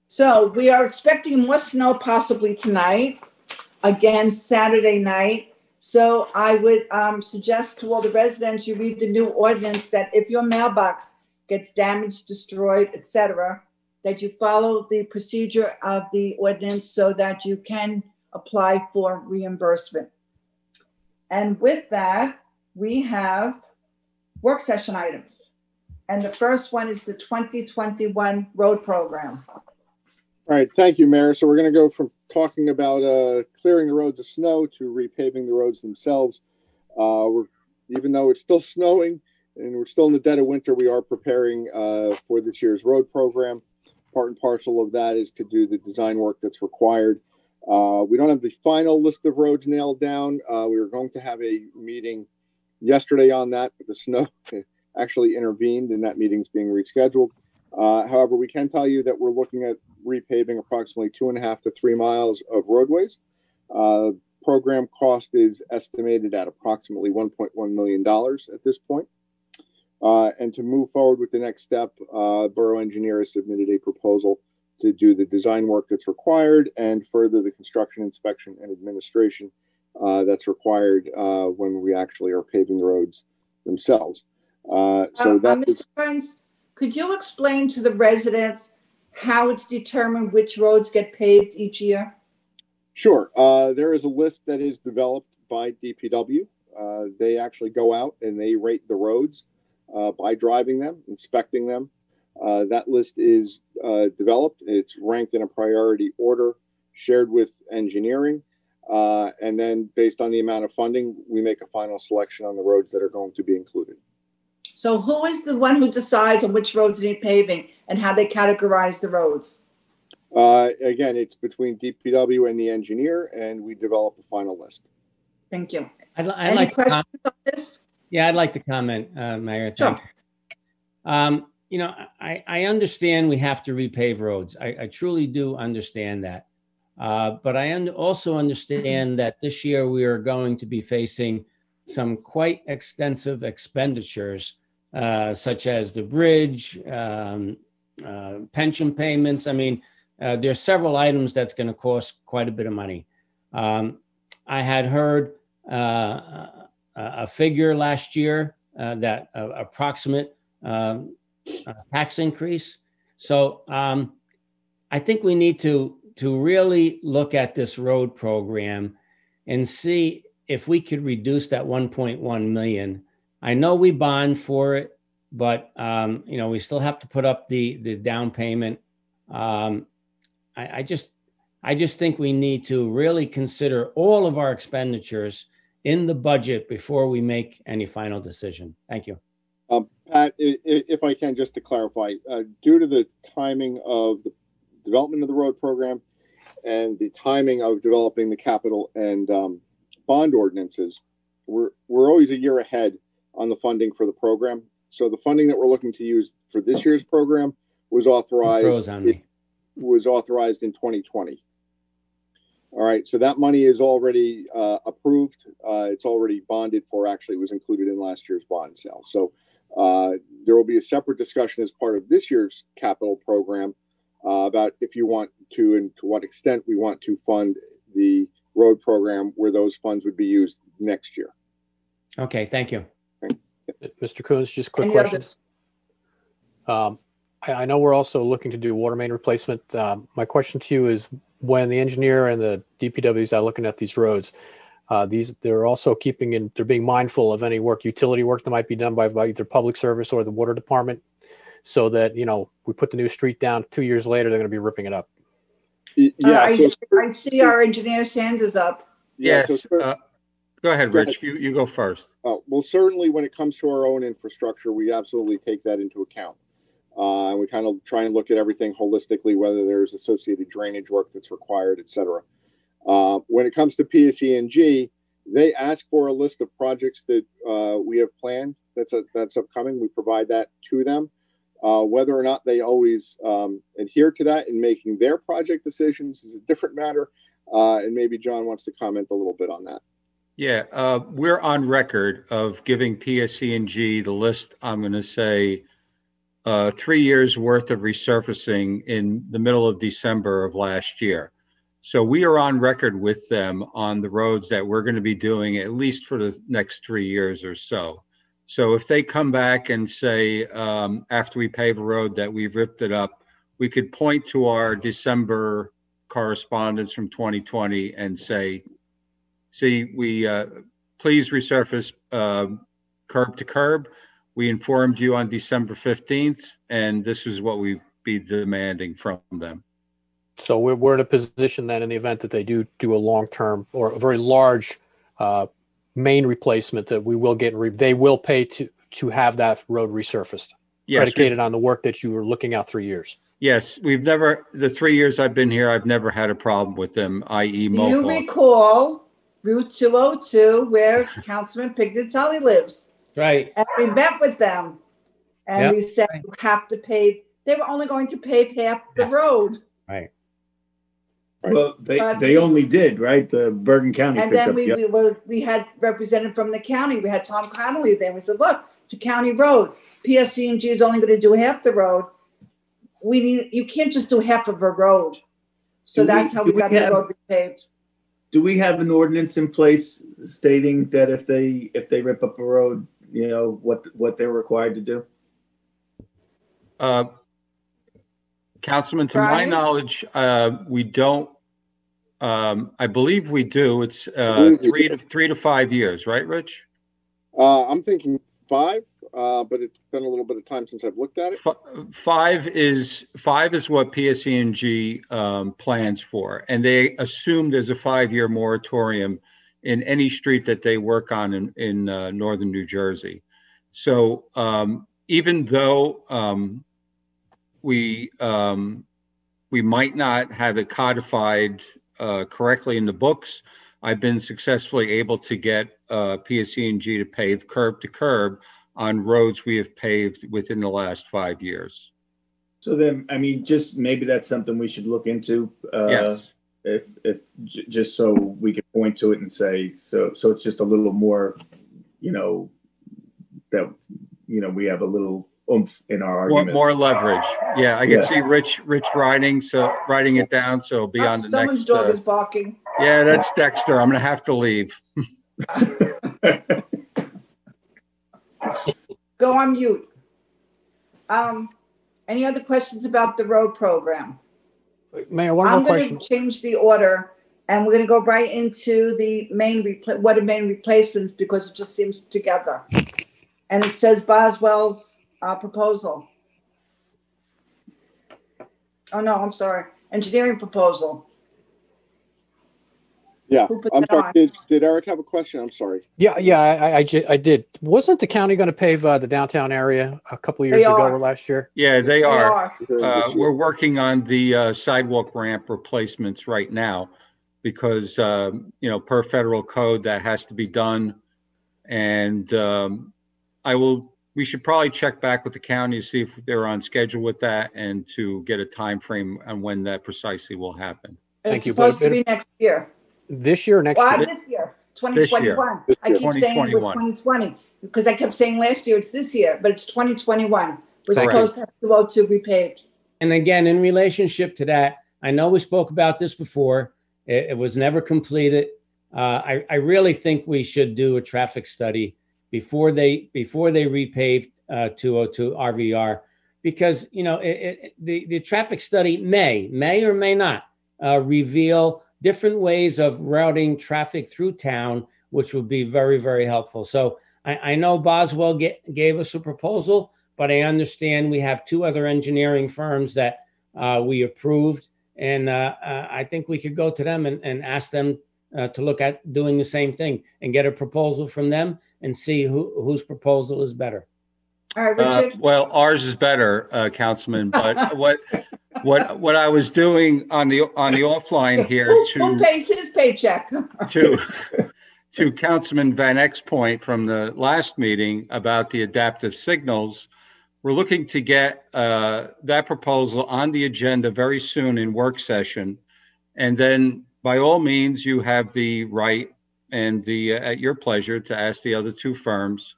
So we are expecting more snow possibly tonight, again Saturday night. So I would um, suggest to all the residents, you read the new ordinance that if your mailbox gets damaged, destroyed, etc., that you follow the procedure of the ordinance so that you can apply for reimbursement. And with that, we have work session items. And the first one is the 2021 road program. All right, thank you, Mayor. So we're going to go from talking about uh, clearing the roads of snow to repaving the roads themselves. Uh, we're, even though it's still snowing and we're still in the dead of winter, we are preparing uh, for this year's road program. Part and parcel of that is to do the design work that's required. Uh, we don't have the final list of roads nailed down. Uh, we were going to have a meeting yesterday on that, but the snow actually intervened and that meeting's being rescheduled. Uh, however, we can tell you that we're looking at repaving approximately two and a half to three miles of roadways. Uh, program cost is estimated at approximately $1.1 million at this point. Uh, and to move forward with the next step, uh, Borough Engineer has submitted a proposal to do the design work that's required and further the construction inspection and administration uh, that's required uh, when we actually are paving the roads themselves. Uh, so Um, uh, that Mr. Burns, could you explain to the residents how it's determined which roads get paved each year? Sure. Uh, there is a list that is developed by DPW. Uh, they actually go out and they rate the roads uh, by driving them, inspecting them. Uh, that list is uh, developed. It's ranked in a priority order, shared with engineering. Uh, and then, based on the amount of funding, we make a final selection on the roads that are going to be included. So who is the one who decides on which roads need paving and how they categorize the roads? Uh, again, it's between DPW and the engineer, and we develop the final list. Thank you. I'd, li- I'd Any like to questions com- on this? Yeah, I'd like to comment, uh, Mayor. Sure. Um, you know, I, I understand we have to repave roads. I, I truly do understand that. Uh, but I un- also understand that this year we are going to be facing some quite extensive expenditures, uh, such as the bridge, um, uh, pension payments. I mean, uh, there's several items that's going to cost quite a bit of money. Um, I had heard uh, a figure last year uh, that approximate um, uh, tax increase. So um, I think we need to to really look at this road program and see if we could reduce that 1.1 million. I know we bond for it, but um, you know we still have to put up the the down payment. Um, I, I just I just think we need to really consider all of our expenditures in the budget before we make any final decision. Thank you. Um, Pat, if I can, just to clarify, uh, due to the timing of the development of the road program and the timing of developing the capital and um, bond ordinances, we're, we're always a year ahead on the funding for the program. So the funding that we're looking to use for this year's program was authorized, me. was authorized in 2020. All right, so that money is already uh, approved. Uh, it's already bonded for. Actually, it was included in last year's bond sale. So there will be a separate discussion as part of this year's capital program uh, about if you want to and to what extent we want to fund the road program where those funds would be used next year. Okay, thank you. Mr. Coons, just quick Any questions. Um, I, I know we're also looking to do water main replacement. Um, my question to you is when the engineer and the DPWs are looking at these roads, uh, these, they're also keeping in, they're being mindful of any work, utility work that might be done by, by either public service or the water department. So that, you know, we put the new street down, two years later, they're going to be ripping it up. Y- Uh, Yeah, I, so I see our engineer Sanders up. Yeah, so Yes, uh, go ahead, Go ahead. Rich. You, you go first. Uh, well, certainly when it comes to our own infrastructure, we absolutely take that into account. Uh, and we kind of try and look at everything holistically, whether there's associated drainage work that's required, et cetera. Uh, when it comes to PSE&G, they ask for a list of projects that uh, we have planned that's, that's upcoming. We provide that to them. Uh, whether or not they always um, adhere to that in making their project decisions is a different matter. Uh, and maybe John wants to comment a little bit on that. Yeah, uh, we're on record of giving PSE&G the list, I'm going to say, uh, three years worth of resurfacing in the middle of December of last year. So we are on record with them on the roads that we're going to be doing at least for the next three years or so. So if they come back and say, um, after we pave a road that we've ripped it up, we could point to our December correspondence from 2020 and say, see, we, uh, please resurface, um, curb to curb. We informed you on December 15th, and this is what we'd be demanding from them. So we're, we're in a position then in the event that they do do a long-term or a very large uh, main replacement that we will get, re- they will pay to, to have that road resurfaced. Yes, Predicated on the work that you were looking out three years. Yes, we've never, the three years I've been here, I've never had a problem with them, i.e. Do you recall Route 202 where Councilman Pignatelli lives? Right. And we met with them and Yep. we said, you have to pave, they were only going to pave half the road. Right. Well, they, But- they only did, right? The Bergen County And then up we, the we were, we had represented from the county, we had Tom Connolly there, we said, look, it's a county road. PSE&G is only gonna do half the road. We need, you can't just do half of a road. So Do we- that's how do we we got the road repaved. Do we have an ordinance in place stating that if they, if they rip up a road, you know, what, what they're required to do? Uh, Councilman, to my Brian? knowledge, uh, we don't, um, I believe we do. It's, uh, believe we three to, three to five years, right, Rich? Uh, I'm thinking five, uh, but it's been a little bit of time since I've looked at it. F- Five is, five is what PSE&G, um, plans for. And they assume there's a five-year moratorium in any street that they work on in, in, uh, northern New Jersey. So, um, even though, um, we, um, we might not have it codified, uh, correctly in the books, I've been successfully able to get, uh, PSE&G to pave curb to curb on roads we have paved within the last five years. So then, I mean, just maybe that's something we should look into. uh, Yes. If, if, j- just so we can point to it and say, so, so it's just a little more, you know, that, you know, we have a little oomph in our More, argument. more leverage. Yeah, I Yeah. can see Rich, Rich writing, so writing it down, so it'll be on the Someone's next. dog uh, is barking. Yeah, that's Dexter. I'm gonna have to leave. Go on mute. Um, any other questions about the road program? Mayor, one I'm more gonna change the order and we're gonna go right into the main repla- what are main replacements because it just seems together. And it says Boswell's, uh, proposal. Oh, no, I'm sorry, engineering proposal. Yeah, Who put I'm that sorry. on? Did, did Eric have a question? I'm sorry. Yeah, yeah, I, I- I, ju- I did. Wasn't the county going to pave uh, the downtown area a couple of They years ago are. or last year? Yeah, they They are. are. Uh, we're working on the uh, sidewalk ramp replacements right now because, um, you know, per federal code, that has to be done. And um, I will, we should probably check back with the county to see if they're on schedule with that and to get a time frame on when that precisely will happen. It's Thank you, but supposed to be next year. This year or next Well, year? this year, twenty This year. twenty-one. This I keep saying it's 2021. twenty twenty, because I kept saying last year it's this year, but it's twenty twenty-one. We're Correct. supposed to have two oh two repaved. and again, in relationship to that, I know we spoke about this before. It, it was never completed. Uh, I, I really think we should do a traffic study before they before they repave uh, 202 RVR, because you know it, it, the the traffic study may may or may not uh, reveal different ways of routing traffic through town, which would be very very helpful. So I, I know Boswell get, gave us a proposal, but I understand we have two other engineering firms that uh, we approved, and uh, uh, I think we could go to them and, and ask them uh, to look at doing the same thing and get a proposal from them and see who, whose proposal is better. All right, Uh, Richard. Well, ours is better, uh, Councilman, but what, what, what I was doing on the, on the offline here Who, to. who pays his paycheck? to to Councilman Van Eck's point from the last meeting about the adaptive signals, we're looking to get uh, that proposal on the agenda very soon in work session. And then by all means, you have the right and the, uh, at your pleasure, to ask the other two firms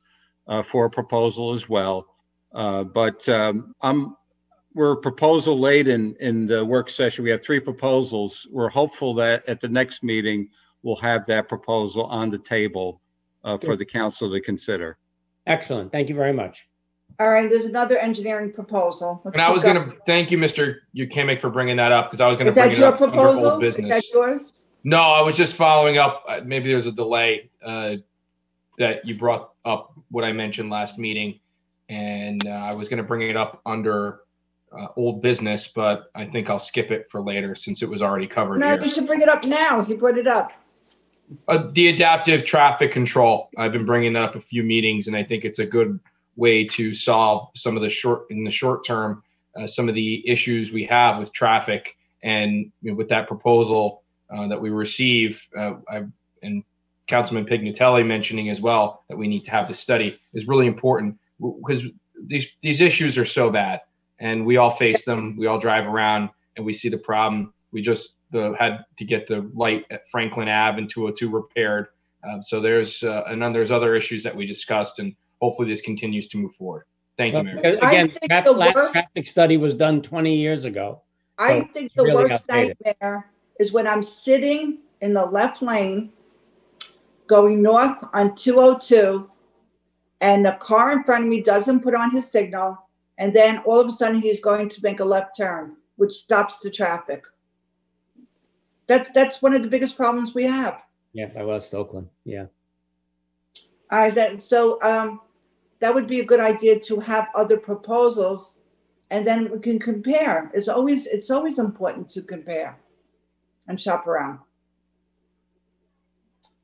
uh, for a proposal as well. Uh, But um, I'm, we're proposal late in, in the work session. We have three proposals. We're hopeful that at the next meeting, we'll have that proposal on the table uh, for the council to consider. Excellent. Thank you very much. All right, there's another engineering proposal. Let's And I was gonna thank you, Mr. Ukamic, for bringing that up because I was gonna Is bring that it your up under proposal? Is that business. yours? No, I was just following up. uh, Maybe there's a delay uh, that you brought up what I mentioned last meeting, and uh, I was going to bring it up under uh, old business, but I think I'll skip it for later since it was already covered No, here. you should bring it up now. He brought it up. Uh, the adaptive traffic control. I've been bringing that up a few meetings, and I think it's a good way to solve some of the short in the short term uh, some of the issues we have with traffic. And you know, with that proposal uh, that we receive, uh, I, and Councilman Pignatelli mentioning as well that we need to have the study is really important because these these issues are so bad, and we all face them. We all drive around and we see the problem. We just the, had to get the light at Franklin Ave and 202 repaired. Um, so there's uh, and then there's other issues that we discussed, and hopefully this continues to move forward. Thank you, Mayor. Because, Again, that last traffic study was done 20 years ago. I So think the really worst outdated. nightmare is when I'm sitting in the left lane going north on 202 and the car in front of me doesn't put on his signal and then all of a sudden he's going to make a left turn which stops the traffic. That that's one of the biggest problems we have. Yeah, by West Oakland. Yeah. All right, then, so um, that would be a good idea to have other proposals and then we can compare. It's always, it's always important to compare and shop around.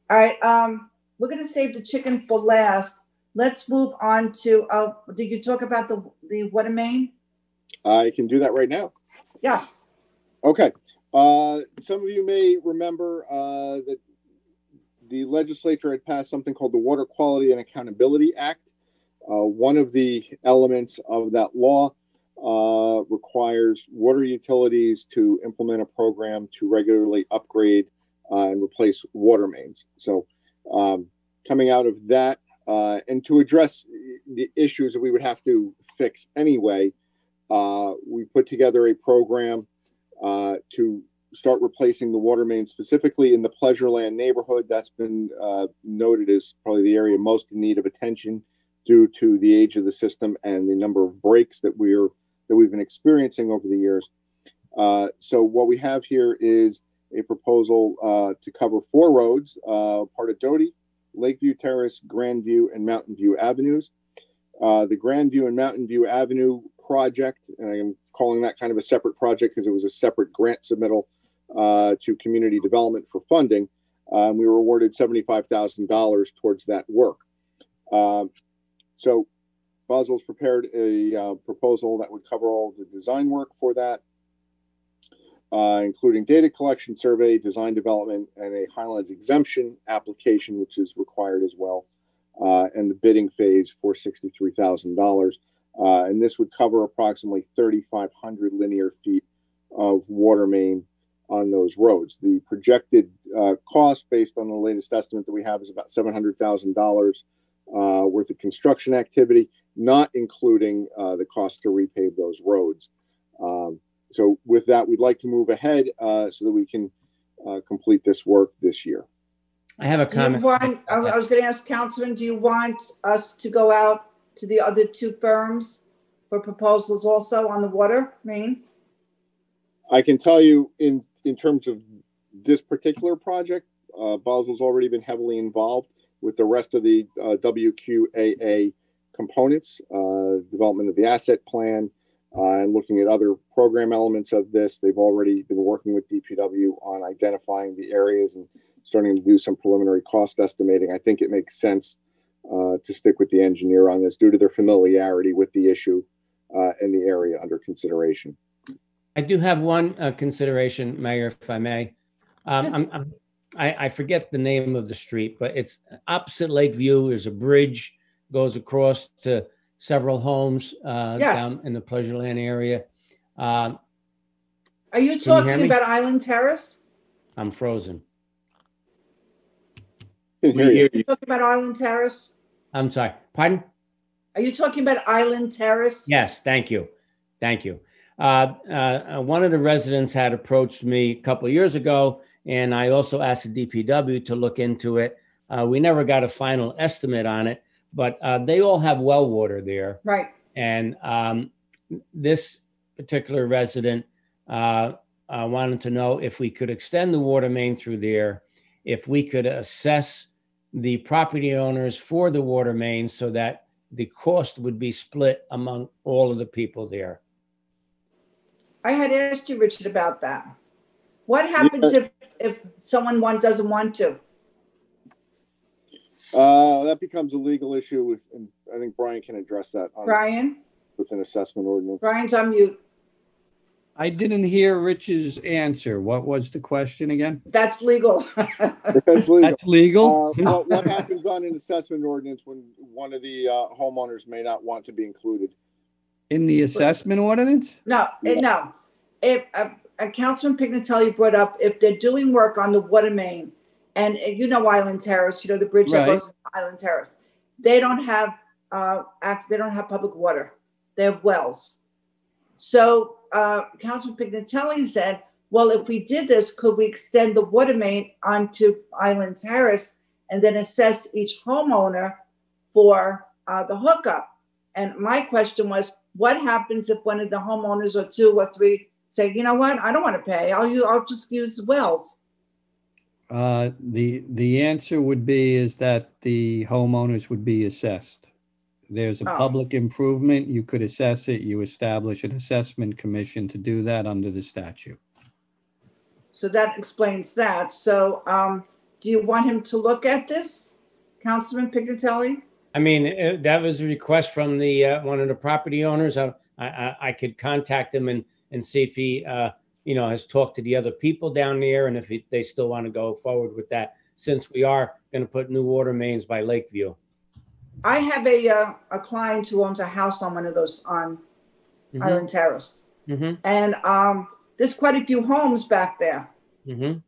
All right, um, we're gonna save the chicken for last. Let's move on to, uh, did you talk about the, the water main? I can do that right now. Yes. Okay. Uh, some of you may remember uh, that the legislature had passed something called the Water Quality and Accountability Act. Uh, one of the elements of that law uh, requires water utilities to implement a program to regularly upgrade uh, and replace water mains. So, um, coming out of that, uh, and to address the issues that we would have to fix anyway, uh, we put together a program uh, to start replacing the water main specifically in the Pleasureland neighborhood. That's been uh, noted as probably the area most in need of attention due to the age of the system and the number of breaks that we're that we've been experiencing over the years. Uh, so what we have here is a proposal uh, to cover four roads, uh, part of Doty, Lakeview Terrace, Grandview, and Mountain View Avenues. Uh, the Grandview and Mountain View Avenue project, and I'm calling that kind of a separate project because it was a separate grant submittal uh, to community development for funding. Um, we were awarded $75,000 towards that work. Um, so Boswell's prepared a uh, proposal that would cover all the design work for that, uh, including data collection, survey, design development, and a Highlands exemption application, which is required as well, uh, and the bidding phase for $63,000. Uh, and this would cover approximately 3,500 linear feet of water main on those roads. The projected uh, cost, based on the latest estimate that we have, is about $700,000 uh, worth of construction activity, not including uh, the cost to repave those roads. Um, so with that, we'd like to move ahead uh, so that we can uh, complete this work this year. I have a Do comment. want, I I was gonna ask Councilman, do you want us to go out to the other two firms for proposals also on the water main? I can tell you in, in terms of this particular project, uh, Boswell's already been heavily involved with the rest of the uh, WQAA components, uh, development of the asset plan, uh, and looking at other program elements of this. They've already been working with DPW on identifying the areas and starting to do some preliminary cost estimating. I think it makes sense uh, to stick with the engineer on this due to their familiarity with the issue uh, and the area under consideration. I do have one uh, consideration, Mayor, if I may. Um, I'm, I'm, I, I forget the name of the street, but it's opposite Lakeview. There's a bridge goes across to several homes uh, Yes. down in the Pleasure Land area. Um, Are you Can you talking about Island Terrace? I'm frozen. Are you talking about Island Terrace? I'm sorry. Pardon? Are you talking about Island Terrace? Yes, thank you. Thank you. Uh, uh, one of the residents had approached me a couple of years ago, and I also asked the DPW to look into it. Uh, we never got a final estimate on it, but uh, they all have well water there. Right. And um, this particular resident uh, uh, wanted to know if we could extend the water main through there, if we could assess the property owners for the water main so that the cost would be split among all of the people there. I had asked you, Richard, about that. What happens if, if someone one doesn't want to? Uh, that becomes a legal issue with, and I think Brian can address that. on- Brian? With an assessment ordinance. Brian's on mute. I didn't hear Rich's answer. What was the question again? That's legal. That's legal. That's legal? Uh, what, what happens on an assessment ordinance when one of the uh, homeowners may not want to be included? In the assessment ordinance? No, eh, no. If, uh, uh, Councilman Pignatelli brought up, if they're doing work on the water main, and uh, you know Island Terrace, you know the bridge that goes to Island Terrace, they don't have, uh, act, they don't have public water. They have wells. So, uh, Councilman Pignatelli said, well, if we did this, could we extend the water main onto Island Terrace and then assess each homeowner for, uh, the hookup? And my question was, what happens if one of the homeowners or two or three say, you know what, I don't want to pay, I'll, I'll just use wells. Uh, the, the answer would be is that the homeowners would be assessed. There's a Oh. public improvement, you could assess it, you establish an assessment commission to do that under the statute. So that explains that. So, um, do you want him to look at this, Councilman Pignatelli? I mean, uh, that was a request from the, uh, one of the property owners. I, I, I- I could contact him and, and see if he, uh, you know, has talked to the other people down there and if he- they still want to go forward with that, since we are going to put new water mains by Lakeview. I have a, uh, a client who owns a house on one of those, on Mhm. Island Terrace. Mm-hmm, And, um, there's quite a few homes back there. mm-hmm.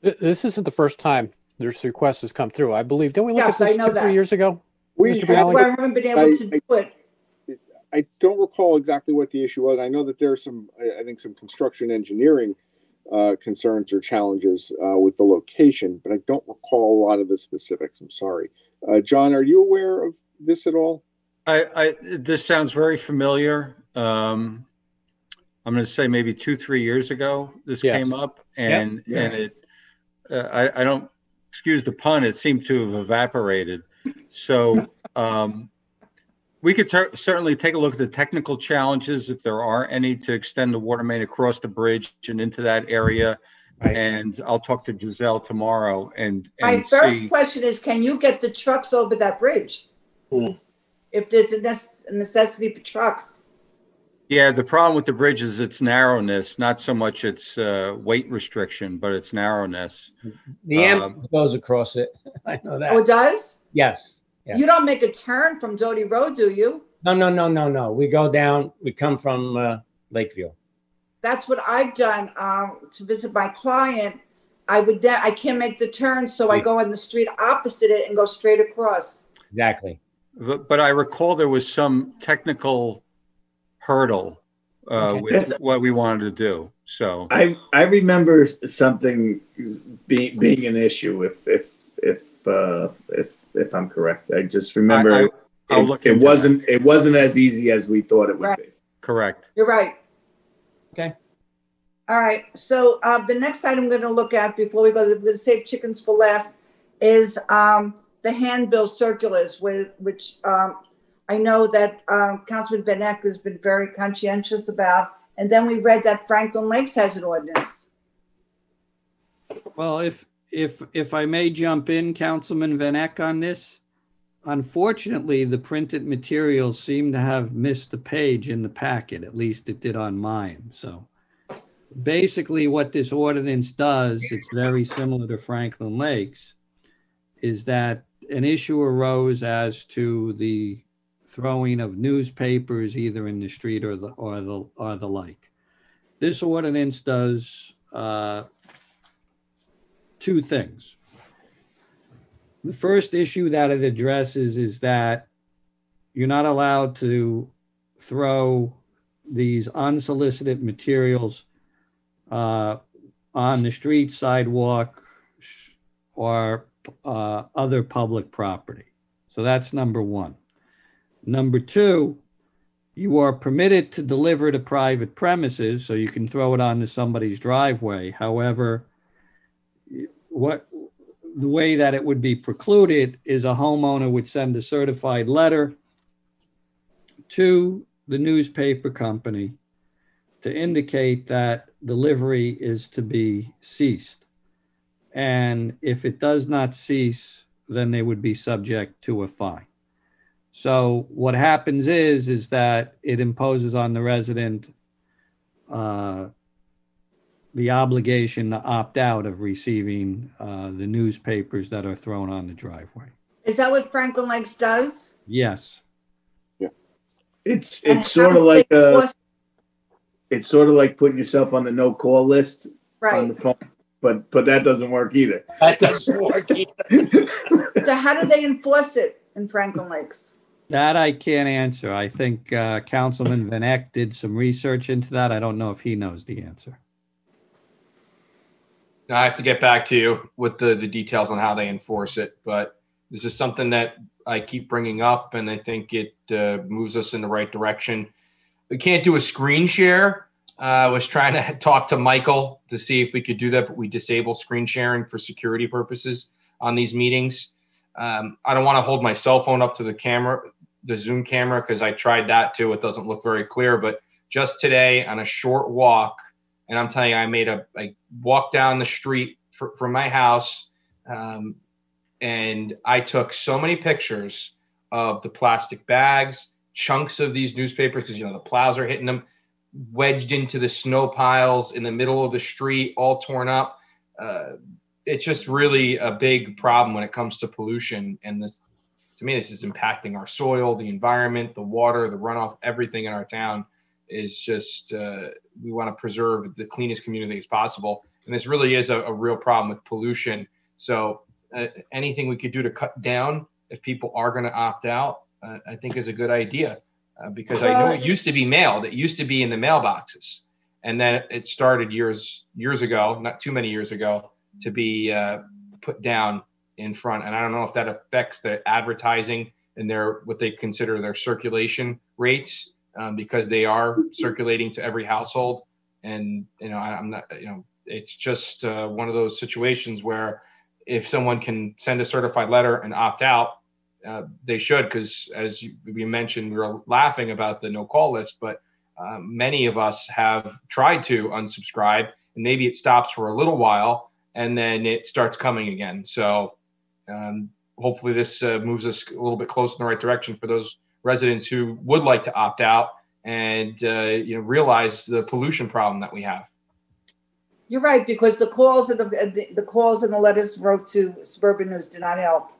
This isn't the first time this request has come through. I believe, didn't we look at Yes, I this two, that. three years ago? We Mr. have- That's I haven't been able I- to do it. I don't recall exactly what the issue was. I know that there's some, I I think, some construction engineering uh, concerns or challenges uh, with the location, but I don't recall a lot of the specifics. I'm sorry. Uh, John, are you aware of this at all? I, I, this sounds very familiar. Um, I'm going to say maybe two, three years ago, this Yes. came up and, Yeah. and it, uh, I, I don't, excuse the pun, it seemed to have evaporated. So, um, we could cer- certainly take a look at the technical challenges, if there are any, to extend the water main across the bridge and into that area. Right. And I'll talk to Giselle tomorrow and, My first see. question is, can you get the trucks over that bridge? Hmm. If there's a nec- a necessity for trucks. Yeah, the problem with the bridge is its narrowness, not so much its uh, weight restriction, but its narrowness. The Um, ambulance goes across it. I know that. Oh, it does? Yes. Yes. You don't make a turn from Doty Road, do you? No, no, no, no, no. We go down, we come from uh, Lakeview. That's what I've done um, to visit my client. I would, ne- I can't make the turn, so I go on the street opposite it and go straight across. Exactly. But, but I recall there was some technical hurdle uh, with That's- what we wanted to do. So I I remember something being being an issue. If if if uh, if if I'm correct, I just remember I- I'll it, look it wasn't it wasn't as easy as we thought it would be. correct. You're right. Okay. All right, so um, the next item I'm going to look at before we go, we're going to save chickens for last, is um, the handbill circulars, whi- which um, I know that um, Councilman Van Eck has been very conscientious about. And then we read that Franklin Lakes has an ordinance. Well, if, if, if I may jump in, Councilman Van Eck on this. Unfortunately, the printed materials seem to have missed a page in the packet, at least it did on mine, so. Basically, what this ordinance does, it's very similar to Franklin Lakes, is that an issue arose as to the throwing of newspapers either in the street or the, or the, or the like. This ordinance does, uh, two things. The first issue that it addresses is that you're not allowed to throw these unsolicited materials uh, on the street, sidewalk, or uh, other public property. So that's number one. Number two, you are permitted to deliver to private premises, so you can throw it onto somebody's driveway. However, what the way that it would be precluded is a homeowner would send a certified letter to the newspaper company to indicate that delivery is to be ceased. And if it does not cease, then they would be subject to a fine. So what happens is, is that it imposes on the resident uh, the obligation to opt out of receiving uh, the newspapers that are thrown on the driveway. Is that what Franklin Lakes does? Yes. It's And it's sort of how like they uh enforce- it's sort of like putting yourself on the no call list on Right. the phone, but but that doesn't work either. That doesn't work either. So how do they enforce it in Franklin Lakes? That I can't answer. I think uh, Councilman Van Eck did some research into that. I don't know if he knows the answer. I have to get back to you with the, the details on how they enforce it, but this is something that I keep bringing up and I think it uh, moves us in the right direction. We can't do a screen share. Uh, I was trying to talk to Michael to see if we could do that, but we disable screen sharing for security purposes on these meetings. Um, I don't want to hold my cell phone up to the camera, the Zoom camera, because I tried that too. It doesn't look very clear, but just today on a short walk, and I'm telling you, I made a I walked down the street fr- from my house, um, and I took so many pictures of the plastic bags, chunks of these newspapers, because you know the plows are hitting them, wedged into the snow piles in the middle of the street, all torn up. Uh, it's just really a big problem when it comes to pollution, and the, to me, this is impacting our soil, the environment, the water, the runoff, everything in our town is just uh, we want to preserve the cleanest community as possible. And this really is a, a real problem with pollution. So uh, anything we could do to cut down if people are going to opt out uh, i think is a good idea uh, because i know it used to be mailed. It used to be in the mailboxes. And then it started years years ago not too many years ago to be uh, put down in front. And i don't know if that affects the advertising and their what they consider their circulation rates um, because they are circulating to every household. And you know, I, I'm not, you know, it's just uh, one of those situations where if someone can send a certified letter and opt out, uh, they should, because as you, we mentioned, we were laughing about the no call list, but uh, many of us have tried to unsubscribe, and maybe it stops for a little while, and then it starts coming again. So um, hopefully, this uh, moves us a little bit closer in the right direction for those residents who would like to opt out and uh, you know realize the pollution problem that we have. You're right, because the calls and the, the, the calls and the letters wrote to Suburban News did not help.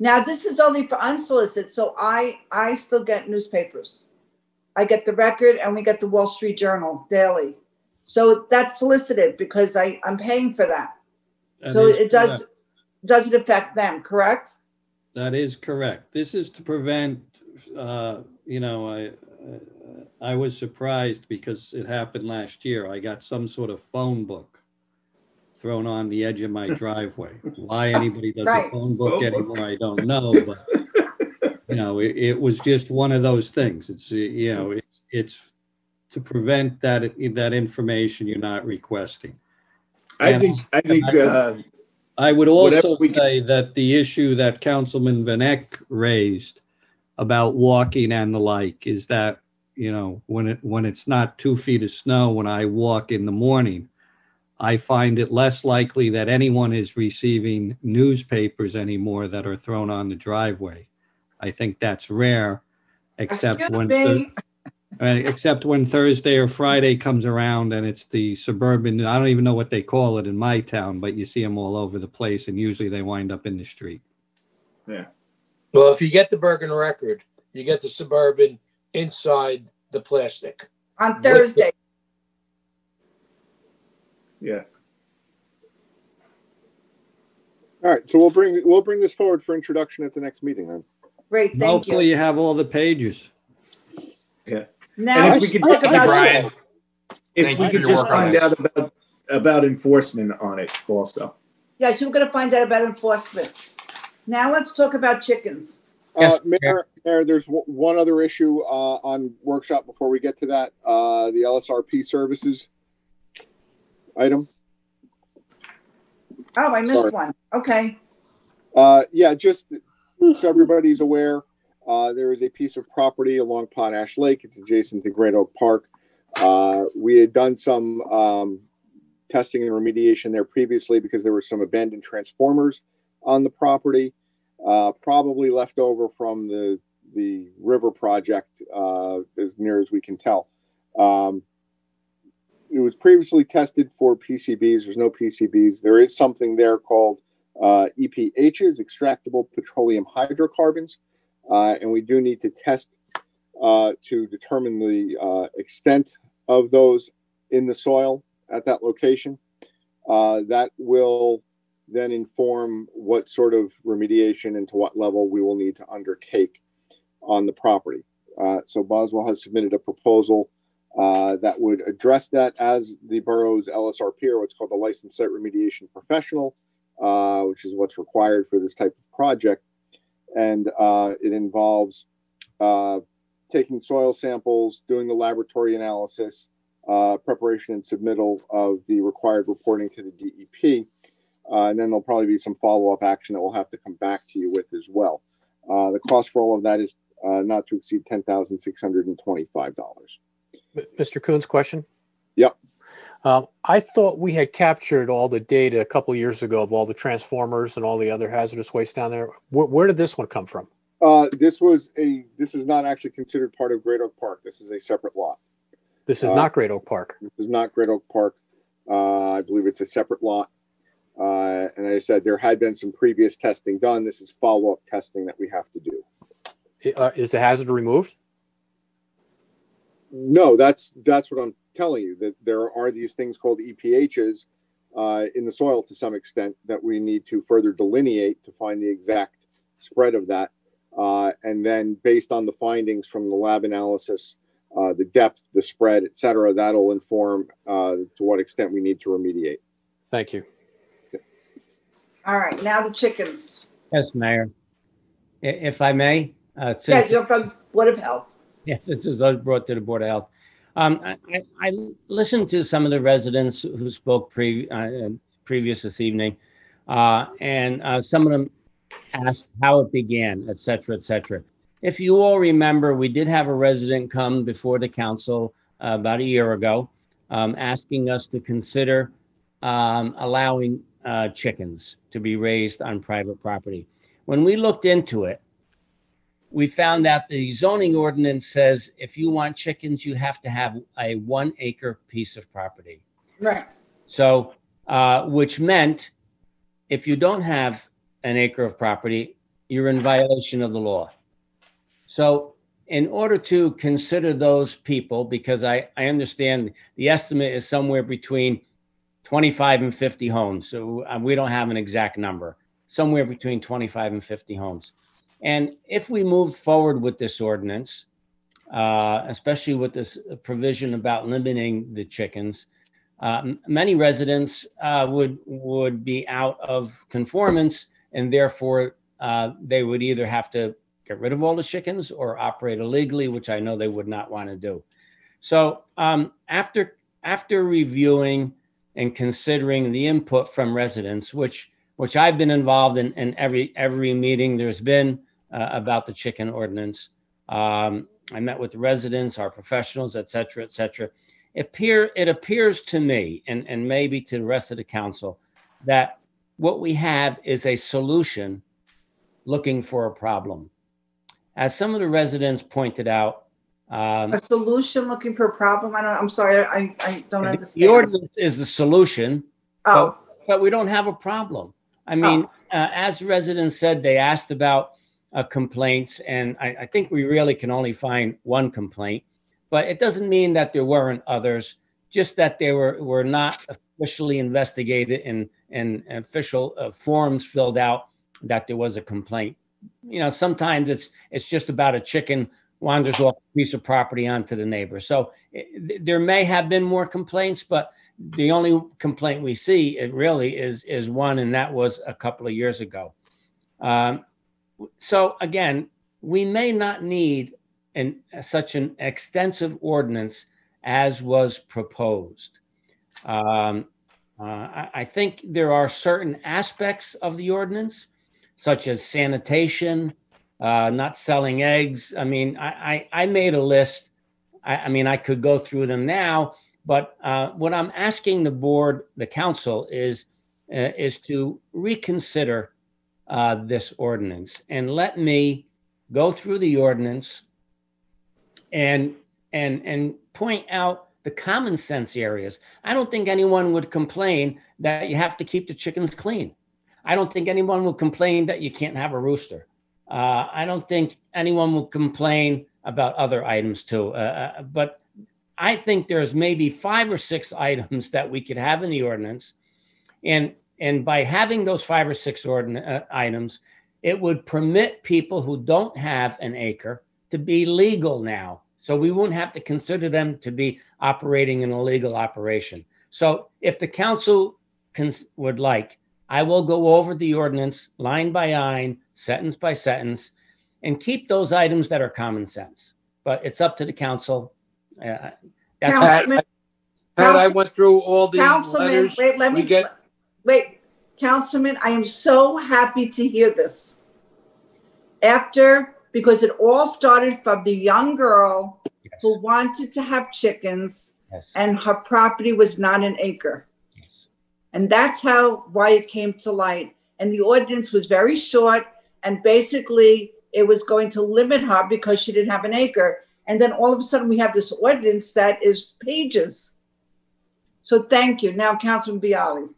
Now, this is only for unsolicited, so I, I still get newspapers. I get the record and we get the Wall Street Journal daily. So that's solicited because I, I'm paying for that. That So it does, correct. doesn't affect them, correct? That is correct. This is to prevent, uh, you know, I, I was surprised because it happened last year. I got some sort of phone book thrown on the edge of my driveway. Why anybody does a phone book Phone book. anymore, I don't know, but you know, it, it was just one of those things. It's, uh, you know, it's, it's to prevent that, that information you're not requesting. I And- think, I think, I- uh, I would also we can- say that the issue that Councilman Vanek raised about walking and the like is that, you know, when it, when it's not two feet of snow, when I walk in the morning, I find it less likely that anyone is receiving newspapers anymore that are thrown on the driveway. I think that's rare, except Excuse when. me. Uh, except when Thursday or Friday comes around and it's the suburban, I don't even know what they call it in my town, but you see them all over the place and usually they wind up in the street. Yeah. Well, if you get the Bergen record, you get the Suburban inside the plastic. On Thursday. Yes. All right, so we'll bring, we'll bring this forward for introduction at the next meeting then. Great, thank Hopefully you. you have all the pages. Yeah. Now, And if we could talk talk about Brian. chickens. If we could just find out about, about enforcement on it also. Yeah, so we're gonna find out about enforcement. Now let's talk about chickens. Uh, Mayor, Mayor, there's w- one other issue, uh, on workshop before we get to that, uh, the LSRP services item. Oh, I missed Sorry. one. Okay. Uh, yeah, just so everybody's aware, uh, there is a piece of property along Potash Lake. It's adjacent to Great Oak Park. Uh, we had done some, um, testing and remediation there previously because there were some abandoned transformers on the property, uh, probably left over from the, the river project, uh, as near as we can tell. Um, it was previously tested for PCBs. There's no PCBs. There is something there called uh, EPHs, extractable petroleum hydrocarbons, and we do need to test uh, to determine the uh, extent of those in the soil at that location. Uh, that will then inform what sort of remediation and to what level we will need to undertake on the property. Uh, so Boswell has submitted a proposal uh, that would address that as the borough's LSRP or what's called the licensed site remediation professional, uh, which is what's required for this type of project. And uh, it involves uh, taking soil samples, doing the laboratory analysis, uh, preparation and submittal of the required reporting to the DEP. Uh, and then there'll probably be some follow-up action that we'll have to come back to you with as well. Uh, the cost for all of that is uh, not to exceed ten thousand six hundred and twenty-five dollars. Mr. Coon's question? Yep. Um, I thought we had captured all the data a couple years ago of all the transformers and all the other hazardous waste down there. Where, where did this one come from? Uh, this was a. This is not actually considered part of Great Oak Park. This is a separate lot. This is Uh, not Great Oak Park. This is not Great Oak Park. Uh, I believe it's a separate lot. Uh, and as I said, there had been some previous testing done. This is follow-up testing that we have to do. Uh, is the hazard removed? No, that's that's what I'm telling you. That there are these things called EPHs uh, in the soil to some extent that we need to further delineate to find the exact spread of that, uh, and then based on the findings from the lab analysis, uh, the depth, the spread, et cetera, that'll inform uh, to what extent we need to remediate. Thank you. All right, now the chickens. Yes, Mayor. If I may, uh, Yeah, since, you're from Board of Health. yes, this was brought to the Board of Health. Um, I, I- listened to some of the residents who spoke pre, uh, previous this evening. Uh, and, uh, some of them asked how it began, et cetera, et cetera. If you all remember, we did have a resident come before the council uh, about a year ago, um, asking us to consider um, allowing uh, chickens to be raised on private property. When we looked into it, we found out the zoning ordinance says if you want chickens, you have to have a one acre piece of property. Right. So, uh, which meant if you don't have an acre of property, you're in violation of the law. So, in order to consider those people, because I, I understand the estimate is somewhere between 25 and 50 homes. So, uh, we don't have an exact number, somewhere between 25 and 50 homes. And if we move forward with this ordinance, uh, especially with this provision about limiting the chickens. Uh, many residents uh, would would be out of conformance, and therefore uh, they would either have to get rid of all the chickens or operate illegally, which I know they would not want to do. So um, after after reviewing and considering the input from residents, which which I've been involved in, in every every meeting there's been uh, about the chicken ordinance. Um, I met with the residents, our professionals, et cetera, et cetera. It, appear, it appears to me, and, and maybe to the rest of the council, that what we have is a solution looking for a problem. As some of the residents pointed out, um, A solution looking for a problem? I don't, I'm sorry, I, I don't the understand. The ordinance is the solution. Oh. but- But we don't have a problem. I mean, uh, as residents said, they asked about uh, complaints, and I, I think we really can only find one complaint. But it doesn't mean that there weren't others, just that they were, were not officially investigated and, and official uh, forms filled out that there was a complaint. You know, sometimes it's, it's just about a chicken wanders off a piece of property onto the neighbor. So eh, th- there may have been more complaints, but the only complaint we see it really is is one, and that was a couple of years ago. Um, so again, we may not need an such an extensive ordinance as was proposed. Um, uh, I, I think there are certain aspects of the ordinance, such as sanitation, uh, not selling eggs. I mean, I, I, I made a list. I, I mean, I could go through them now, but uh, what I'm asking the board, the council, is uh, is to reconsider uh, this ordinance and let me go through the ordinance and and and point out the common sense areas. I don't think anyone would complain that you have to keep the chickens clean. I don't think anyone will complain that you can't have a rooster. Uh, I don't think anyone will complain about other items too. Uh, uh, but I think there's maybe five or six items that we could have in the ordinance. And, and by having those five or six ordin- uh, items, it would permit people who don't have an acre to be legal now. So we wouldn't have to consider them to be operating an illegal operation. So if the council cons- would like, I will go over the ordinance line by line, sentence by sentence, and keep those items that are common sense. But it's up to the council. Uh, that's Councilman, Pat, I went through all the Councilman, letters. wait, let We me, get, wait, Councilman, I am so happy to hear this. After, because it all started from the young girl who wanted to have chickens and her property was not an acre. Yes. And that's how, why it came to light. And the ordinance was very short and basically it was going to limit her because she didn't have an acre. And then all of a sudden we have this ordinance that is pages. So thank you. Now, Councilman Bialy.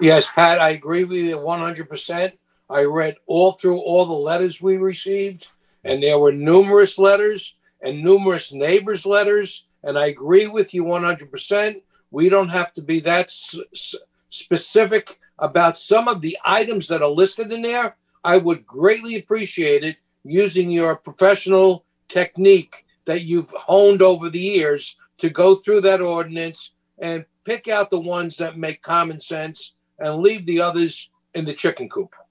Yes, Pat, I agree with you one hundred percent. I read all through all the letters we received, and there were numerous letters and numerous neighbors' letters, and I agree with you one hundred percent. We don't have to be that s- specific about some of the items that are listed in there. I would greatly appreciate it using your professional technique that you've honed over the years to go through that ordinance and pick out the ones that make common sense and leave the others in the chicken coop.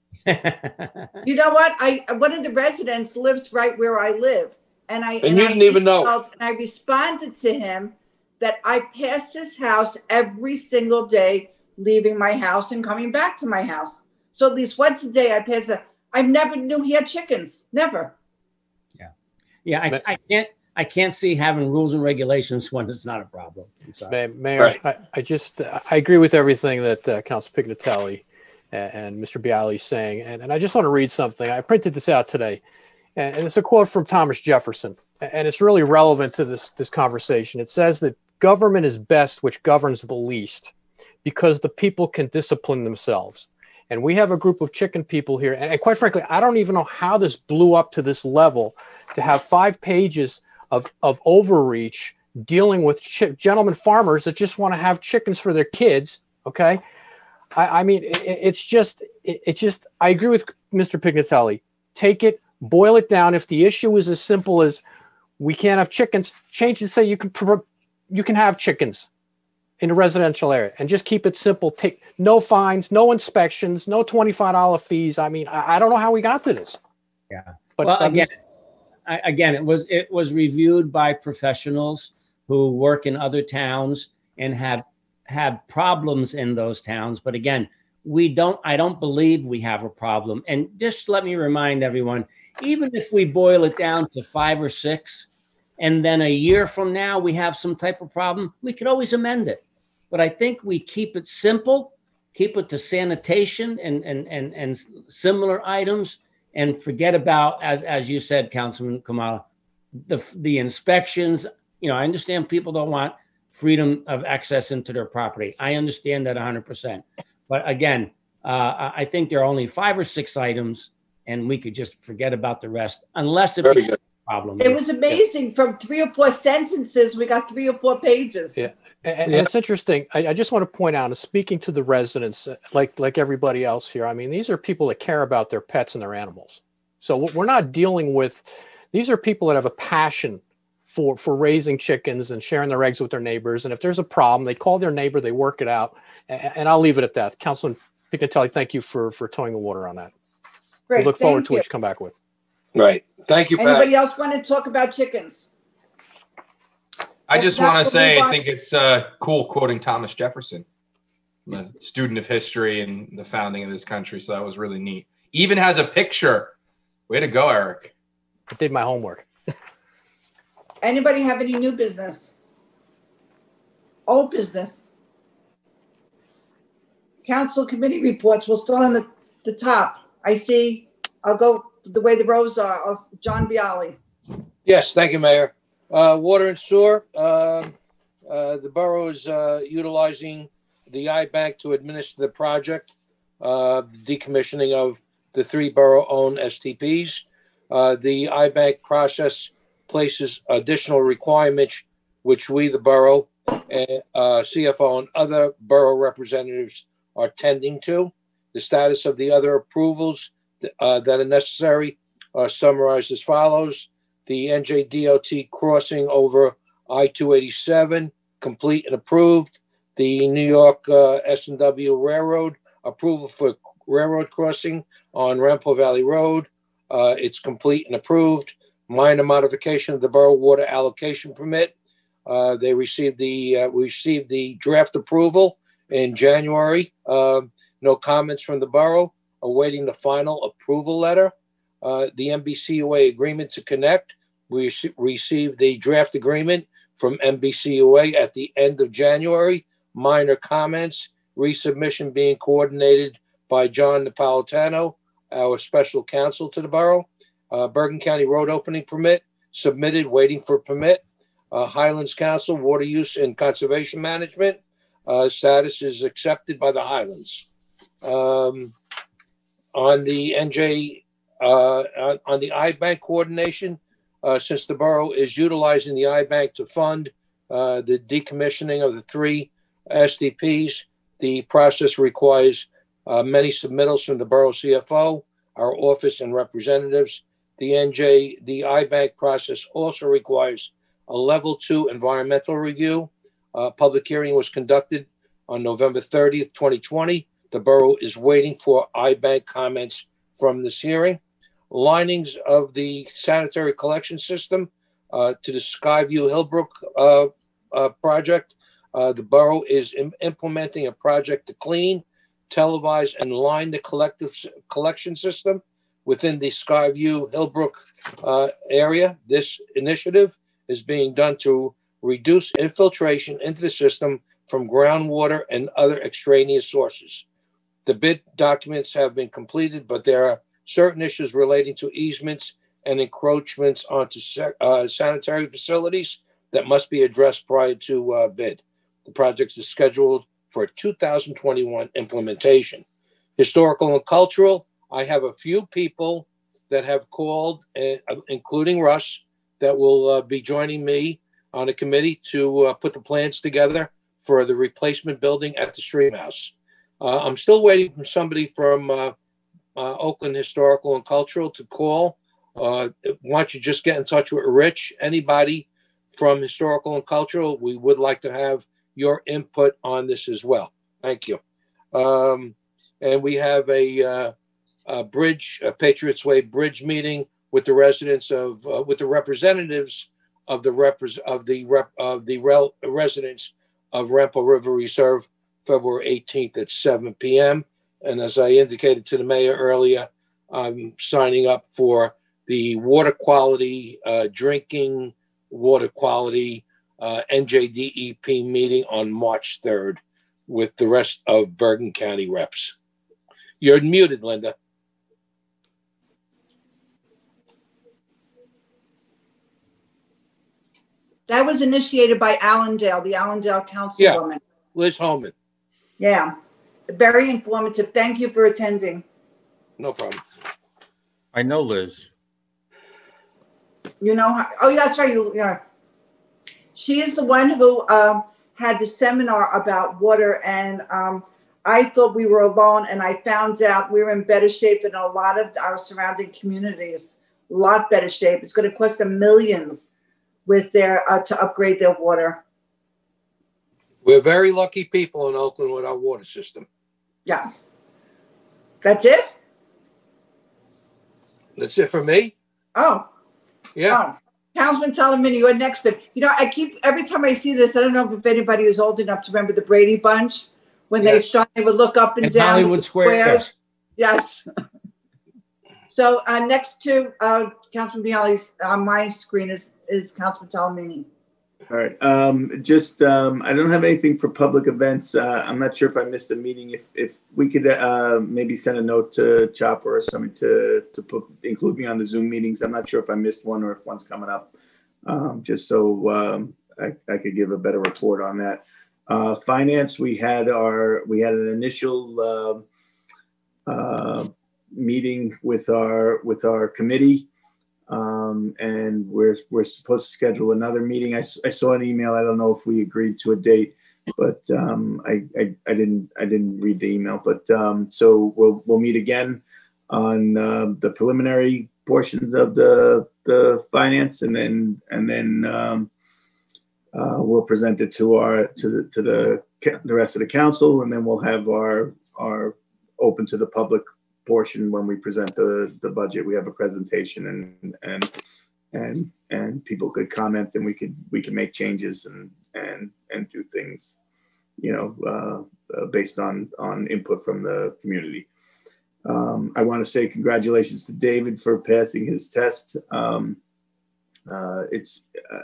You know what? I one of the residents lives right where I live, and I And you I didn't even know. And I responded to him that I pass his house every single day, leaving my house and coming back to my house. So at least once a day, I pass it. I never knew he had chickens. Never. Yeah, I, I can't, I can't see having rules and regulations when it's not a problem. I'm sorry. Ma- Mayor, I, I just, I agree with everything that uh, Council Pignatelli and, and Mr. Bialy is saying. And, and I just want to read something. I printed this out today. And, and it's a quote from Thomas Jefferson. And it's really relevant to this, this conversation. It says that government is best which governs the least because the people can discipline themselves. And we have a group of chicken people here. And, and quite frankly, I don't even know how this blew up to this level to have five pages of, of overreach dealing with chi- gentlemen farmers that just want to have chickens for their kids. Okay. I, I mean, it, it's just, it, it's just, I agree with Mr. Pignatelli. Take it, boil it down. If the issue is as simple as we can't have chickens. Change it, say you can, pro- you can have chickens in a residential area and just keep it simple. Take no fines, no inspections, no $25 fees. I mean, I, I don't know how we got to this. Yeah. But well, again, I, again, it was it was reviewed by professionals who work in other towns and have have problems in those towns. But again, we don't. I don't believe we have a problem. And just let me remind everyone, even if we boil it down to five or six, and then a year from now we have some type of problem, we could always amend it. But I think we keep it simple, keep it to sanitation and and and and similar items and forget about as as you said councilman kamala the the inspections. You know i understand people don't want freedom of access into their property. I understand that 100% but again uh, i think there are only five or six items and we could just forget about the rest unless it Very becomes problem It was amazing. From three or four sentences, we got three or four pages. Yeah. And, and it's interesting. I, I just want to point out, and speaking to the residents, uh, like like everybody else here, I mean, these are people that care about their pets and their animals. So we're not dealing with. These are people that have a passion for for raising chickens and sharing their eggs with their neighbors. And if there's a problem, they call their neighbor, they work it out. And, and I'll leave it at that. Councilman Pignatelli, thank you for for towing the water on that. Great, we look forward to what you. you come back with. Right. Thank you, Pat. Anybody else want to talk about chickens? I just want to say I think it's uh, cool quoting Thomas Jefferson. I'm a student of history and the founding of this country, so that was really neat. Even has a picture. Way to go, Eric. I did my homework. Anybody have any new business? Old business? Council committee reports, we'll start on the, the top. I see, I'll go the way the rows are, I'll- John Bialy. Yes, thank you, Mayor. Uh, water and sewer, um, uh, the borough is, uh, utilizing the I-Bank to administer the project, uh, decommissioning of the three borough-owned STPs. Uh, the I-Bank process places additional requirements which we, the borough, and, uh, CFO and other borough representatives are tending to. The status of the other approvals, uh, that are necessary are summarized as follows the NJDOT crossing over I-287, complete and approved. The New York uh, S&W Railroad approval for railroad crossing on Ramapo Valley Road. Uh, It's complete and approved. Minor modification of the borough water allocation permit. Uh, They received the, uh, received the draft approval in January. Um, No comments from the borough, awaiting the final approval letter uh, the NBCUA agreement to connect. We rece- received the draft agreement from NBCUA at the end of January. Minor comments, resubmission being coordinated by John Napolitano, our special counsel to the borough. Uh, Bergen County road opening permit submitted, waiting for permit. Uh, Highlands Council Water Use and Conservation Management uh, status is accepted by the Highlands. Um, on the NJ uh, on, on the iBank coordination, uh, since the borough is utilizing the iBank to fund uh, the decommissioning of the three STPs, the process requires uh, many submittals from the borough CFO, our office, and representatives. The NJ, the iBank process also requires a level two environmental review. Uh, public hearing was conducted on November 30th, 2020. The borough is waiting for iBank comments from this hearing. Linings of the sanitary collection system uh, to the Skyview Hillbrook uh, uh, project. Uh, the borough is im- implementing a project to clean, televise, and line the collective s- collection system within the Skyview Hillbrook uh, area. This initiative is being done to reduce infiltration into the system from groundwater and other extraneous sources. The bid documents have been completed, but there are certain issues relating to easements and encroachments onto uh, sanitary facilities that must be addressed prior to uh, bid. The project is scheduled for 2021 implementation. Historical and cultural, I have a few people that have called, uh, including Russ, that will uh, be joining me on a committee to uh, put the plans together for the replacement building at the Stream House. Uh, I'm still waiting for somebody from uh, uh, Oakland Historical and Cultural to call Uh, why don't you just get in touch with Rich? Anybody from historical and cultural, we would like to have your input on this as well. Thank you. Um, and we have a, uh, a bridge, a Patriots Way bridge meeting with the residents of, uh, with the representatives of the repres of the rep of the rel- residents of Ramapo River Reserve, February 18th at 7 p.m. And as I indicated to the mayor earlier, I'm signing up for the water quality, uh, drinking water quality uh, NJDEP meeting on March 3rd with the rest of Bergen County reps. You're muted, Linda. That was initiated by Allendale, the Allendale Councilwoman. Liz Holman, Yeah. Very informative. Thank you for attending. no problem. I know Liz. You know, how- oh, yeah, that's right. You, yeah. She is the one who um, had the seminar about water, and um, I thought we were alone, and I found out we were in better shape than a lot of our surrounding communities. A lot better shape. It's going to cost them millions with their uh, to upgrade their water. We're very lucky people in Oakland with our water system. Yes. That's it. That's it for me. Oh. Yeah. Oh. Councilman Talamini, you're next. To, you know, I keep every time I see this. I don't know if anybody is old enough to remember the Brady Bunch when they started. They would look up and In down Hollywood Squares. Yes. so uh, next to uh, Councilman Bialy's on my screen is is Councilman Talamini. All right, um, just, um, I don't have anything for public events. Uh, I'm not sure if I missed a meeting. If, if we could, uh, maybe send a note to Chopper or something to, to put, include me on the Zoom meetings. I'm not sure if I missed one or if one's coming up. Um, just so, um, I, I could give a better report on that. Uh, finance, we had our, we had an initial, uh, uh, meeting with our, with our committee. Um, and we're, we're supposed to schedule another meeting. I saw an email. I don't know if we agreed to a date, but, um, I, I, I didn't, I didn't read the email, but, um, so we'll, we'll meet again on, uh, the preliminary portions of the, the finance and then, and then, um, uh, we'll present it to our, to the, to the, the rest of the council, and then we'll have our, our open to the public portion when we present the, the budget. We have a presentation and, and, and, and people could comment and we could, we can make changes and, and, and do things, you know, uh, uh, based on, on input from the community. Um, I want to say congratulations to David for passing his test. Um, uh, it's, uh,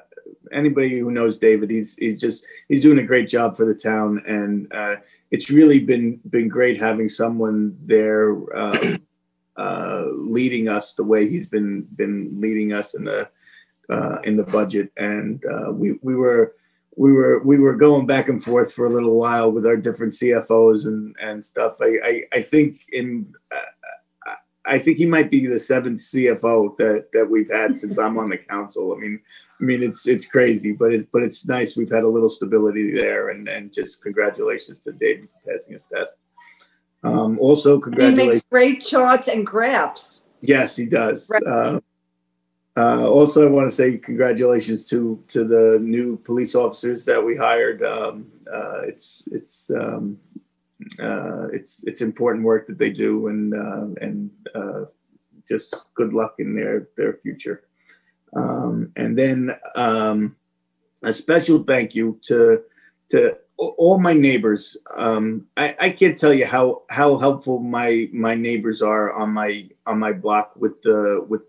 anybody who knows David, he's, he's just, he's doing a great job for the town and, uh, it's really been been great having someone there um, uh, leading us the way he's been been leading us in the uh, in the budget, and uh, we we were we were we were going back and forth for a little while with our different CFOs and and stuff. I I, I think in uh, I think he might be the seventh CFO that that we've had since I'm on the council. I mean, I mean it's it's crazy, but it but it's nice. We've had a little stability there, and and just congratulations to David for passing his test. Um, also, congratulations. He makes great charts and graphs. Yes, he does. Right. Uh, uh, also, I want to say congratulations to to the new police officers that we hired. Um, uh, it's it's um, uh, it's it's important work that they do, and uh, and uh, just good luck in their their future. Um, and then um, a special thank you to to all my neighbors. Um, I, I can't tell you how how helpful my my neighbors are on my on my block with the with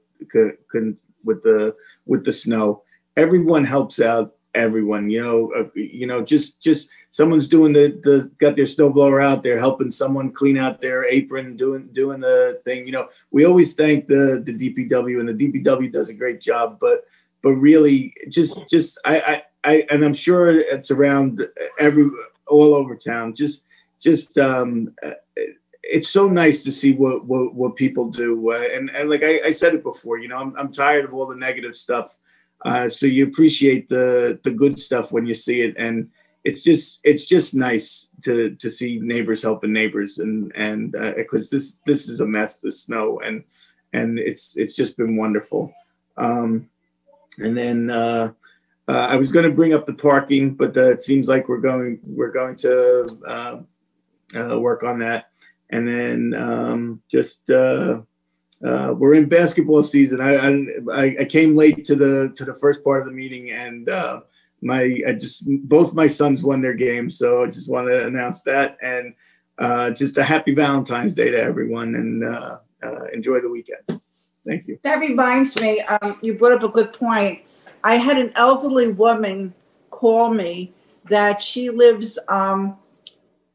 with the with the snow. Everyone helps out everyone. You know, uh, you know, just just someone's doing the the got their snow blower out there, helping someone clean out their apron, doing doing the thing. You know, we always thank the the DPW, and the DPW does a great job, but but really just just I, I I and I'm sure it's around every all over town. Just just um it's so nice to see what what, what people do uh, and and like I, I said it before you know I'm, I'm tired of all the negative stuff uh, so you appreciate the the good stuff when you see it and it's just it's just nice to to see neighbors helping neighbors and and because this this is a mess the snow and and it's it's just been wonderful. Um, and then uh, uh, I was going to bring up the parking, but uh, it seems like we're going we're going to uh, uh, work on that. And then um, just uh, we're in basketball season. I, I I came late to the to the first part of the meeting, and uh, my I just both my sons won their game, so I just want to announce that and uh, just a happy Valentine's Day to everyone, and uh, uh, enjoy the weekend. Thank you. That reminds me, um, you brought up a good point. I had an elderly woman call me that she lives um,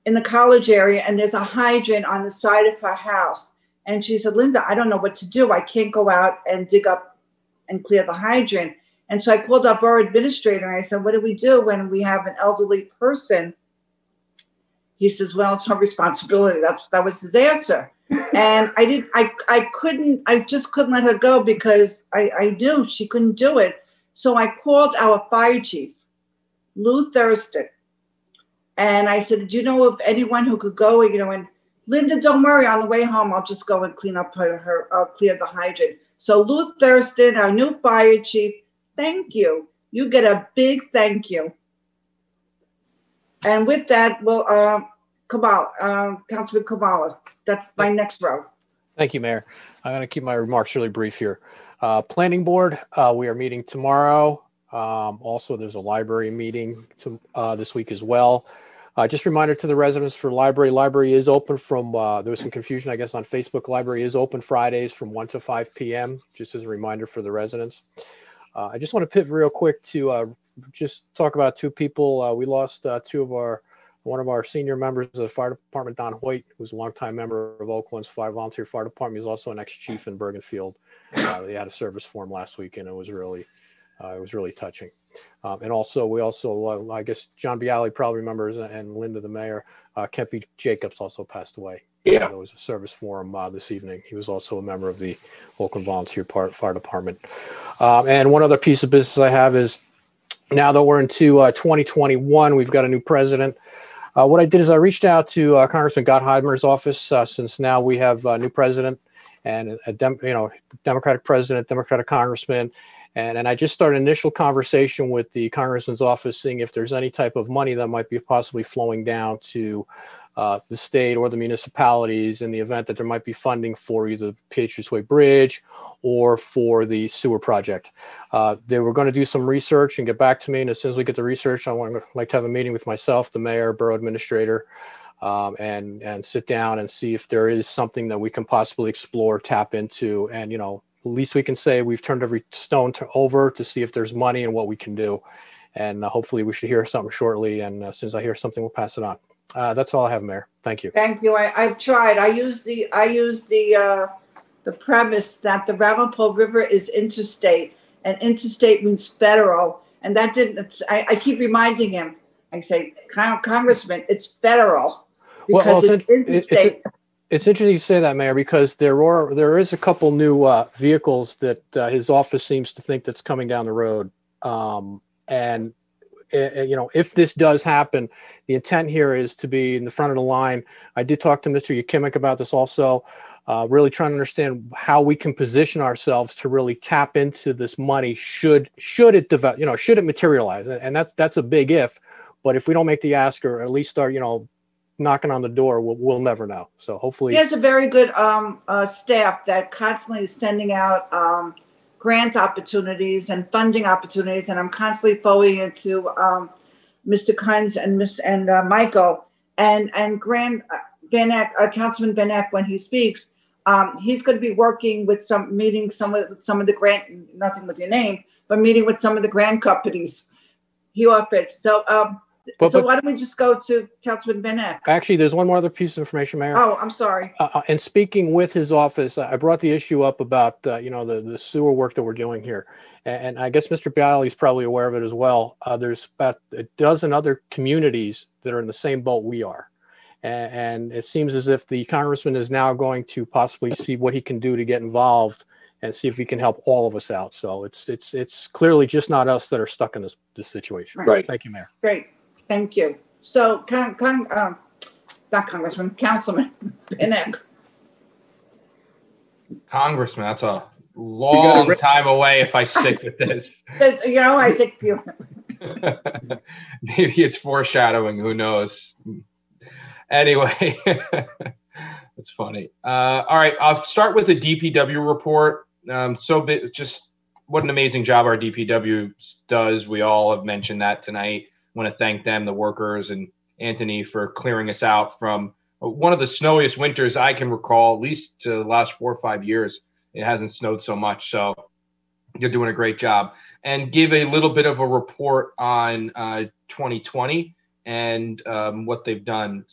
in the college area and there's a hydrant on the side of her house. And she said, Linda, I don't know what to do. I can't go out and dig up and clear the hydrant. And so I called up our administrator and I said, What do we do when we have an elderly person? He says, Well, it's her responsibility. That's that was his answer. and I didn't I I couldn't I just couldn't let her go because I, I knew she couldn't do it. So I called our fire chief, Lou Thurston, and I said, Do you know of anyone who could go? You know, and Linda, don't worry, on the way home, I'll just go and clean up her, her I'll clear the hydrant. So Lou Thurston, our new fire chief, thank you. You get a big thank you. And with that, well, uh, uh, Councilman Kabbalah, that's my next row. Thank you, Mayor. I'm going to keep my remarks really brief here. Uh, Planning Board, uh, we are meeting tomorrow. Um, also, there's a library meeting to, uh, this week as well. Uh, just a reminder to the residents for library. Library is open from, uh, there was some confusion, I guess, on Facebook. Library is open Fridays from 1 to 5 p.m., just as a reminder for the residents. Uh, I just want to pivot real quick to uh, just talk about two people. Uh, we lost uh, two of our, one of our senior members of the fire department, Don Hoyt, who's a longtime member of Oakland's fire volunteer fire department. He's also an ex-chief in Bergenfield. They had a service for him last week, and it was really, uh, it was really touching. Um, and also, we also, uh, I guess John Bialy probably remembers, and Linda, the mayor, uh, Kempy Jacobs also passed away. Yeah. Uh, there was a service for him uh, this evening. He was also a member of the Oakland Volunteer Part Fire Department. Um, and one other piece of business I have is now that we're into uh, 2021, we've got a new president. Uh, what I did is I reached out to uh, Congressman Gottheimer's office uh, since now we have a new president and a, a dem- you know Democratic president, Democratic congressman, and and I just started an initial conversation with the congressman's office, seeing if there's any type of money that might be possibly flowing down to uh, the state or the municipalities in the event that there might be funding for either the Patriots Way Bridge or for the sewer project. Uh, they were going to do some research and get back to me. And as soon as we get the research, I want to like to have a meeting with myself, the mayor, borough administrator, um, and and sit down and see if there is something that we can possibly explore, tap into, and you know, least we can say we've turned every stone to, over to see if there's money and what we can do. And uh, hopefully, we should hear something shortly. And as soon as I hear something, we'll pass it on. Uh, that's all I have, Mayor. Thank you. Thank you. I, I've tried. I use the, I use the, uh, the premise that the Ramapo River is interstate and interstate means federal. And that didn't, it's- I, I keep reminding him, I say, Congressman, it's federal. Well, well, Because it's, it's in- it- it's, interstate. It's interesting you say that, Mayor, because there are there is a couple new uh, vehicles that uh, his office seems to think that's coming down the road, um, and uh, you know if this does happen, the intent here is to be in the front of the line. I did talk to Mr. Yakimic about this also. Uh, really trying to understand how we can position ourselves to really tap into this money should should it develop you know should it materialize and that's that's a big if but if we don't make the ask or at least start you know knocking on the door, we'll, we'll never know. So hopefully, He has a very good um, uh, staff that constantly is sending out um, grant opportunities and funding opportunities, and I'm constantly forwarding it to um, Mr. Kunz and Miss and uh, Michael and and Grant uh, Eck, uh, Councilman Van Eck when he speaks. Um, he's going to be working with some meeting some of some of the grant nothing with your name, but meeting with some of the grant companies. He offered so. But- so but- why don't we just go to Councilman Eck? actually, there's one more other piece of information, Mayor. Oh, I'm sorry. Uh, uh, and speaking with his office, I brought the issue up about uh, you know the, the sewer work that we're doing here, and, and I guess Mr. Bialy is probably aware of it as well. Uh, there's about a dozen other communities that are in the same boat we are, and, and it seems as if the congressman is now going to possibly see what he can do to get involved and see if he can help all of us out. So it's it's it's clearly just not us that are stuck in this this situation. Right. Thank you, Mayor. Great, thank you. So, con, con, um, not Congressman, Councilman Van Eck. Congressman, that's a long time away if I stick with this. You know, I think you. Maybe it's foreshadowing. Who knows? Anyway, that's funny. Uh, all right, I'll start with the DPW report. Um, so bi- just what an amazing job our DPW does. We all have mentioned that tonight. Want to thank them, the workers, and Anthony for clearing us out from one of the snowiest winters I can recall, at least to the last four or five years. It hasn't snowed so much. So you're doing a great job. And give a little bit of a report on uh, 2020 and um, what they've done.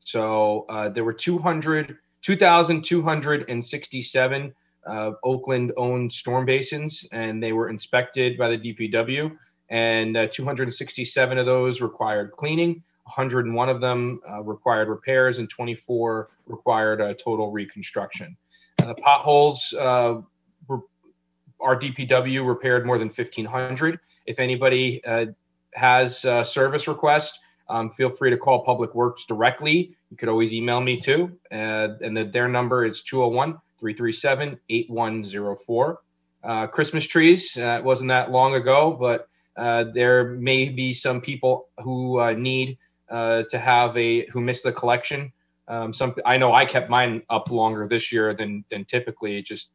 So uh, there were 200, 2,267 uh, Oakland owned storm basins, and they were inspected by the DPW. And uh, 267 of those required cleaning. 101 of them uh, required repairs, and 24 required uh, total reconstruction. Uh, potholes, uh, were, our DPW repaired more than 1,500. If anybody uh, has a service request, um, feel free to call Public Works directly. You could always email me too. Uh, and the, their number is 201 337 8104. Uh, Christmas trees, uh, it wasn't that long ago, but uh, there may be some people who uh, need uh, to have a, who missed the collection. Um, some, I know I kept mine up longer this year than, than typically, just,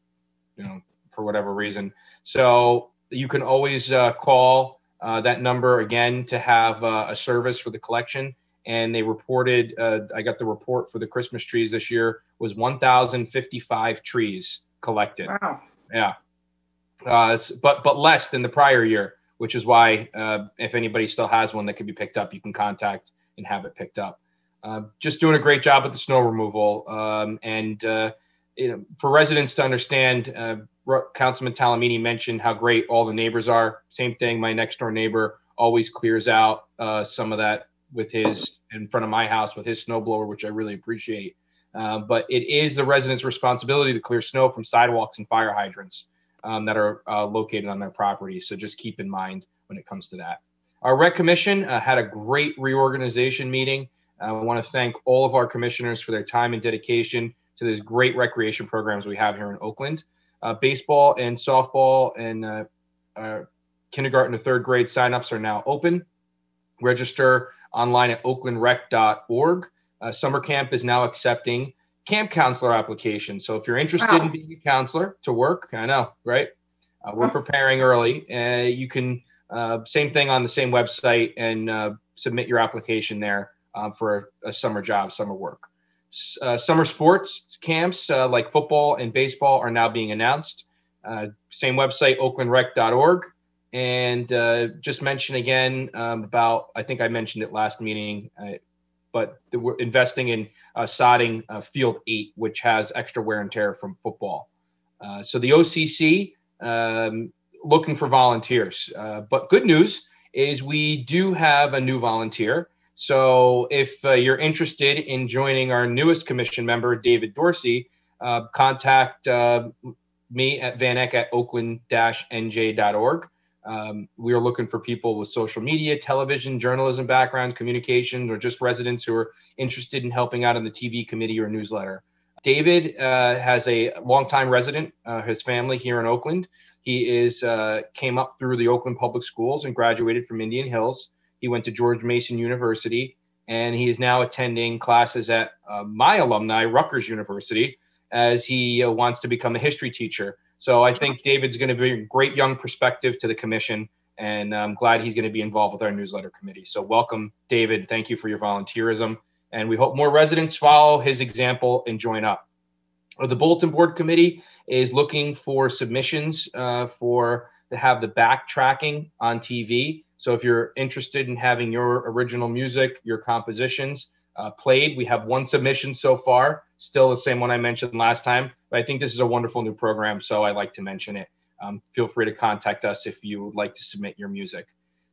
you know, for whatever reason. So you can always uh, call uh, that number again to have uh, a service for the collection. And they reported, uh, I got the report for the Christmas trees this year was 1,055 trees collected. Wow. Yeah. Uh, but but less than the prior year, which is why uh, if anybody still has one that can be picked up, you can contact and have it picked up. Uh, just doing a great job with the snow removal. Um, and uh, you know, for residents to understand, uh, Councilman Talamini mentioned how great all the neighbors are. Same thing, my next door neighbor always clears out uh, some of that with his in front of my house with his snow blower, which I really appreciate. Uh, but it is the residents' responsibility to clear snow from sidewalks and fire hydrants um, that are uh, located on their property. So just keep in mind when it comes to that. Our rec commission uh, had a great reorganization meeting. Uh, I want to thank all of our commissioners for their time and dedication to these great recreation programs we have here in Oakland. Uh, baseball and softball and uh, kindergarten to third grade signups are now open. Register online at oaklandrec.org. Uh, summer camp is now accepting camp counselor application. So if you're interested Wow. in being a counselor to work, I know, right? Uh, we're preparing early. Uh, you can uh, same thing on the same website and uh, submit your application there uh, for a, a summer job, summer work. S- Uh, summer sports camps uh, like football and baseball are now being announced. Uh, same website, oaklandrec.org. And uh, just mention again um, about, I think I mentioned it last meeting, uh, but we're investing in uh, sodding uh, Field 8, which has extra wear and tear from football. Uh, so the OCC um, looking for volunteers. Uh, but good news is we do have a new volunteer. So if uh, you're interested in joining our newest commission member, David Dorsey, uh, contact me at vanek at oakland-nj.org. Um, we are looking for people with social media, television, journalism backgrounds, communication, or just residents who are interested in helping out in the TV committee or newsletter. David uh, has a longtime resident, uh, his family here in Oakland. He is uh, came up through the Oakland Public Schools and graduated from Indian Hills. He went to George Mason University, and he is now attending classes at uh, my alumni, Rutgers University, as he uh, wants to become a history teacher. So I think David's going to be a great young perspective to the commission, and I'm glad he's going to be involved with our newsletter committee. So welcome, David. Thank you for your volunteerism, and we hope more residents follow his example and join up. The bulletin board committee is looking for submissions uh, for to have the backtracking on TV. So if you're interested in having your original music, your compositions uh, played, we have one submission so far, still the same one I mentioned last time. But I think this is a wonderful new program, so I like to mention it. Um, feel free to contact us if you would like to submit your music.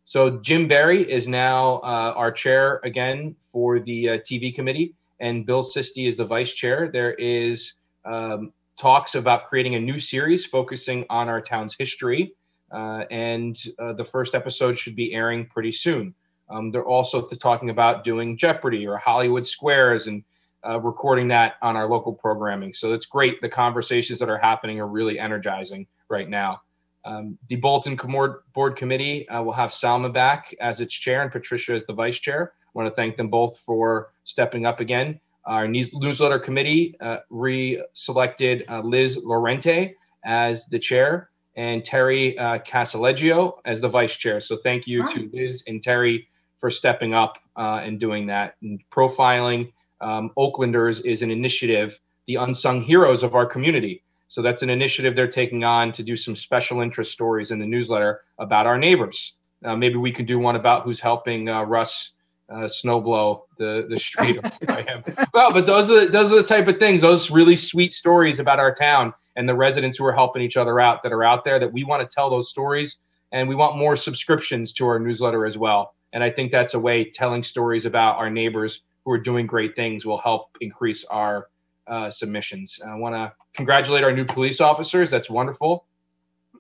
So Jim Barry is now uh, our chair again for the uh, TV committee, and Bill Sisti is the vice chair. There is um, talks about creating a new series focusing on our town's history, uh, and uh, the first episode should be airing pretty soon. Um, they're also talking about doing Jeopardy or Hollywood Squares, and uh, recording that on our local programming. So it's great. The conversations that are happening are really energizing right now. Um, the Bolton Com- Board Committee uh, will have Salma back as its chair and Patricia as the vice chair. I want to thank them both for stepping up again. Our news- newsletter committee uh, re-selected uh, Liz Lorente as the chair and Terry uh, Casaleggio as the vice chair. So thank you to Liz and Terry for stepping up uh, and doing that. And profiling um, Oaklanders is an initiative, the unsung heroes of our community. So that's an initiative they're taking on to do some special interest stories in the newsletter about our neighbors. Uh, maybe we could do one about who's helping uh, Russ uh, snowblow the the street. I am. Well, but those are the, those are the type of things, those really sweet stories about our town and the residents who are helping each other out that are out there that we want to tell those stories, and we want more subscriptions to our newsletter as well. And I think that's a way telling stories about our neighbors who are doing great things will help increase our uh, submissions. I want to congratulate our new police officers. That's wonderful.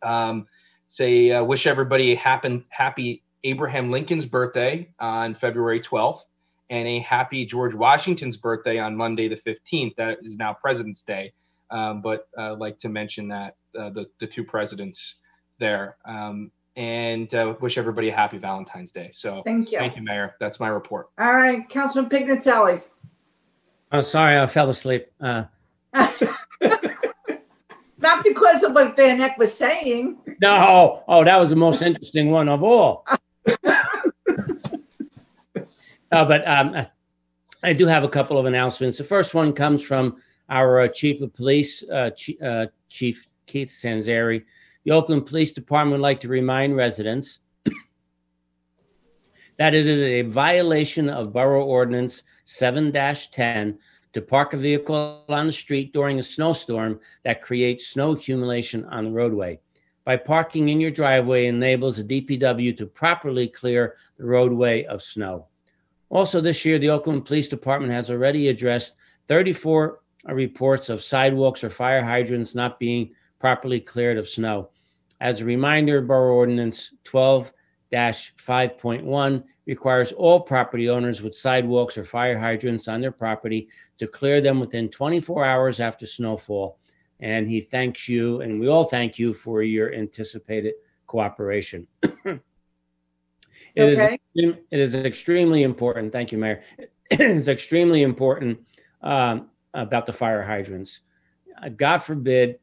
Um, say, uh, wish everybody a happy, happy Abraham Lincoln's birthday on February 12th and a happy George Washington's birthday on Monday, the 15th. That is now President's Day. Um, but uh, like to mention that uh, the, the two presidents there. Um, and uh, wish everybody a happy Valentine's Day. So Thank you. Thank you, Mayor. That's my report. All right, Councilman Pignatelli. Oh, sorry, I fell asleep. Uh, Not because of what Van Eck was saying. no, oh, that was the most interesting one of all. No, but um, I do have a couple of announcements. The first one comes from our uh, Chief of Police, uh, Chief, uh, Chief Keith Sanzari. The Oakland Police Department would like to remind residents that it is a violation of Borough Ordinance 7-10 to park a vehicle on the street during a snowstorm that creates snow accumulation on the roadway. By parking in your driveway enables the DPW to properly clear the roadway of snow. Also, this year, the Oakland Police Department has already addressed 34 reports of sidewalks or fire hydrants not being properly cleared of snow. As a reminder, Borough Ordinance 12 5.1 requires all property owners with sidewalks or fire hydrants on their property to clear them within 24 hours after snowfall. And he thanks you, and we all thank you for your anticipated cooperation. It is Okay. it is extremely important. Thank you, Mayor. It's extremely important um, about the fire hydrants. Uh, God forbid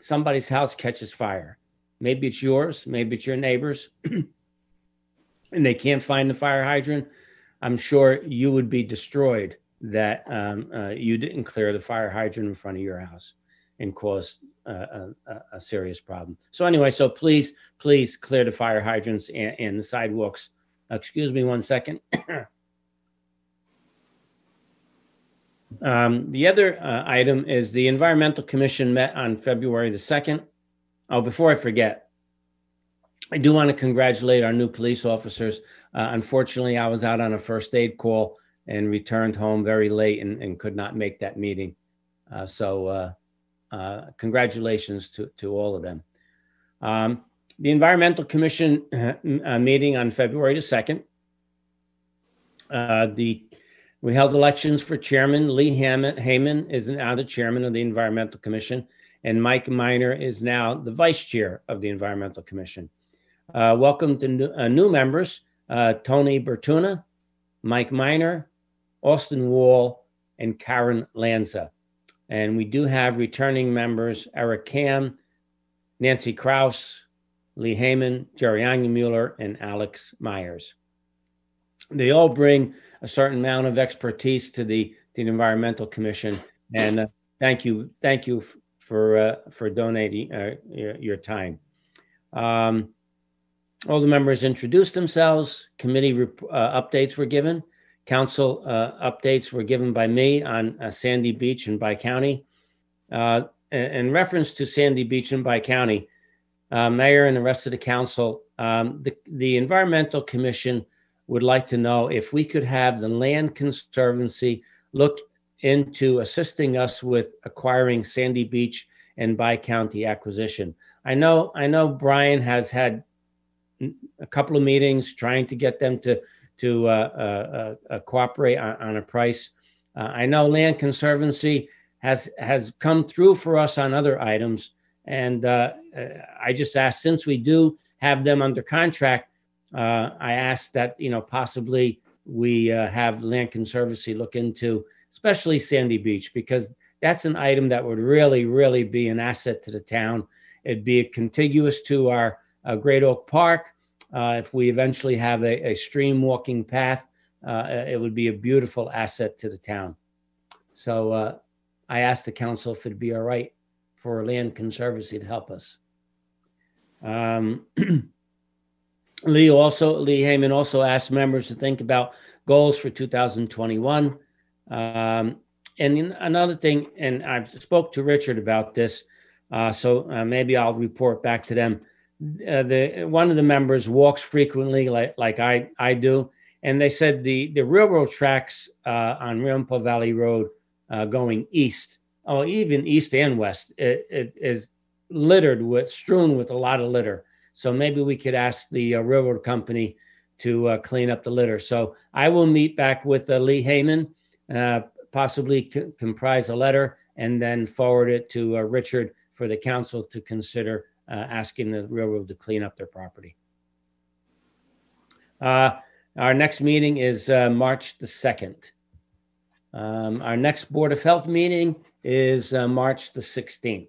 somebody's house catches fire. Maybe it's yours, maybe it's your neighbor's, and they can't find the fire hydrant. I'm sure you would be destroyed that um, uh, you didn't clear the fire hydrant in front of your house and cause a, a, a serious problem. So anyway, so please, please clear the fire hydrants and, and the sidewalks. Excuse me one second. Um, the other uh, item is the Environmental Commission met on February the 2nd. Oh, before I forget, I do want to congratulate our new police officers. Uh, unfortunately, I was out on a first aid call and returned home very late and, and could not make that meeting. Uh, so, uh, uh, congratulations to, to all of them. Um, the Environmental Commission uh, uh, meeting on February the 2nd. Uh, the we held elections for chairman. Lee Hammond, Hayman is now the chairman of the Environmental Commission, and Mike Miner is now the vice chair of the Environmental Commission. Uh, welcome to new, uh, new members uh, Tony Bertuna, Mike Miner, Austin Wall, and Karen Lanza. And we do have returning members Eric Cam, Nancy Kraus, Lee Hayman, Jerry Angemuller, and Alex Myers. They all bring a certain amount of expertise to the, the Environmental Commission. And uh, thank you, thank you for, uh, for donating uh, your, your time. Um, all the members introduced themselves. Committee rep- uh, updates were given. Council uh, updates were given by me on uh, Sandy Beach and By County. Uh, in, in reference to Sandy Beach and By County, Mayor and the rest of the council, um, the, the Environmental Commission would like to know if we could have the Land Conservancy look into assisting us with acquiring Sandy Beach and By County acquisition. I know, I know Brian has had a couple of meetings trying to get them to to uh, uh, uh, cooperate on, on a price. Uh, I know Land Conservancy has has come through for us on other items, and uh, uh, I just asked since we do have them under contract, I asked that you know possibly we have Land Conservancy look into, especially Sandy Beach, because that's an item that would really, really be an asset to the town. It'd be contiguous to our uh, Great Oak Park. Uh, if we eventually have a, a stream walking path, uh, it would be a beautiful asset to the town. So uh, I asked the council if it'd be all right for Land Conservancy to help us. Um, Lee also, Lee Hayman also asked members to think about goals for 2021. Um, and another thing, and I've spoke to Richard about this, uh, so uh, maybe I'll report back to them. Uh, the one of the members walks frequently, like like I I do, and they said the the railroad tracks uh, on Ramapo Valley Road uh, going east, or even east and west, it, it is littered with strewn with a lot of litter. So maybe we could ask the uh, railroad company to clean up the litter. So I will meet back with Lee Hayman, uh, possibly c- comprise a letter, and then forward it to uh, Richard for the council to consider uh, asking the railroad to clean up their property. Uh, our next meeting is March the 2nd. Um, our next Board of Health meeting is March the 16th.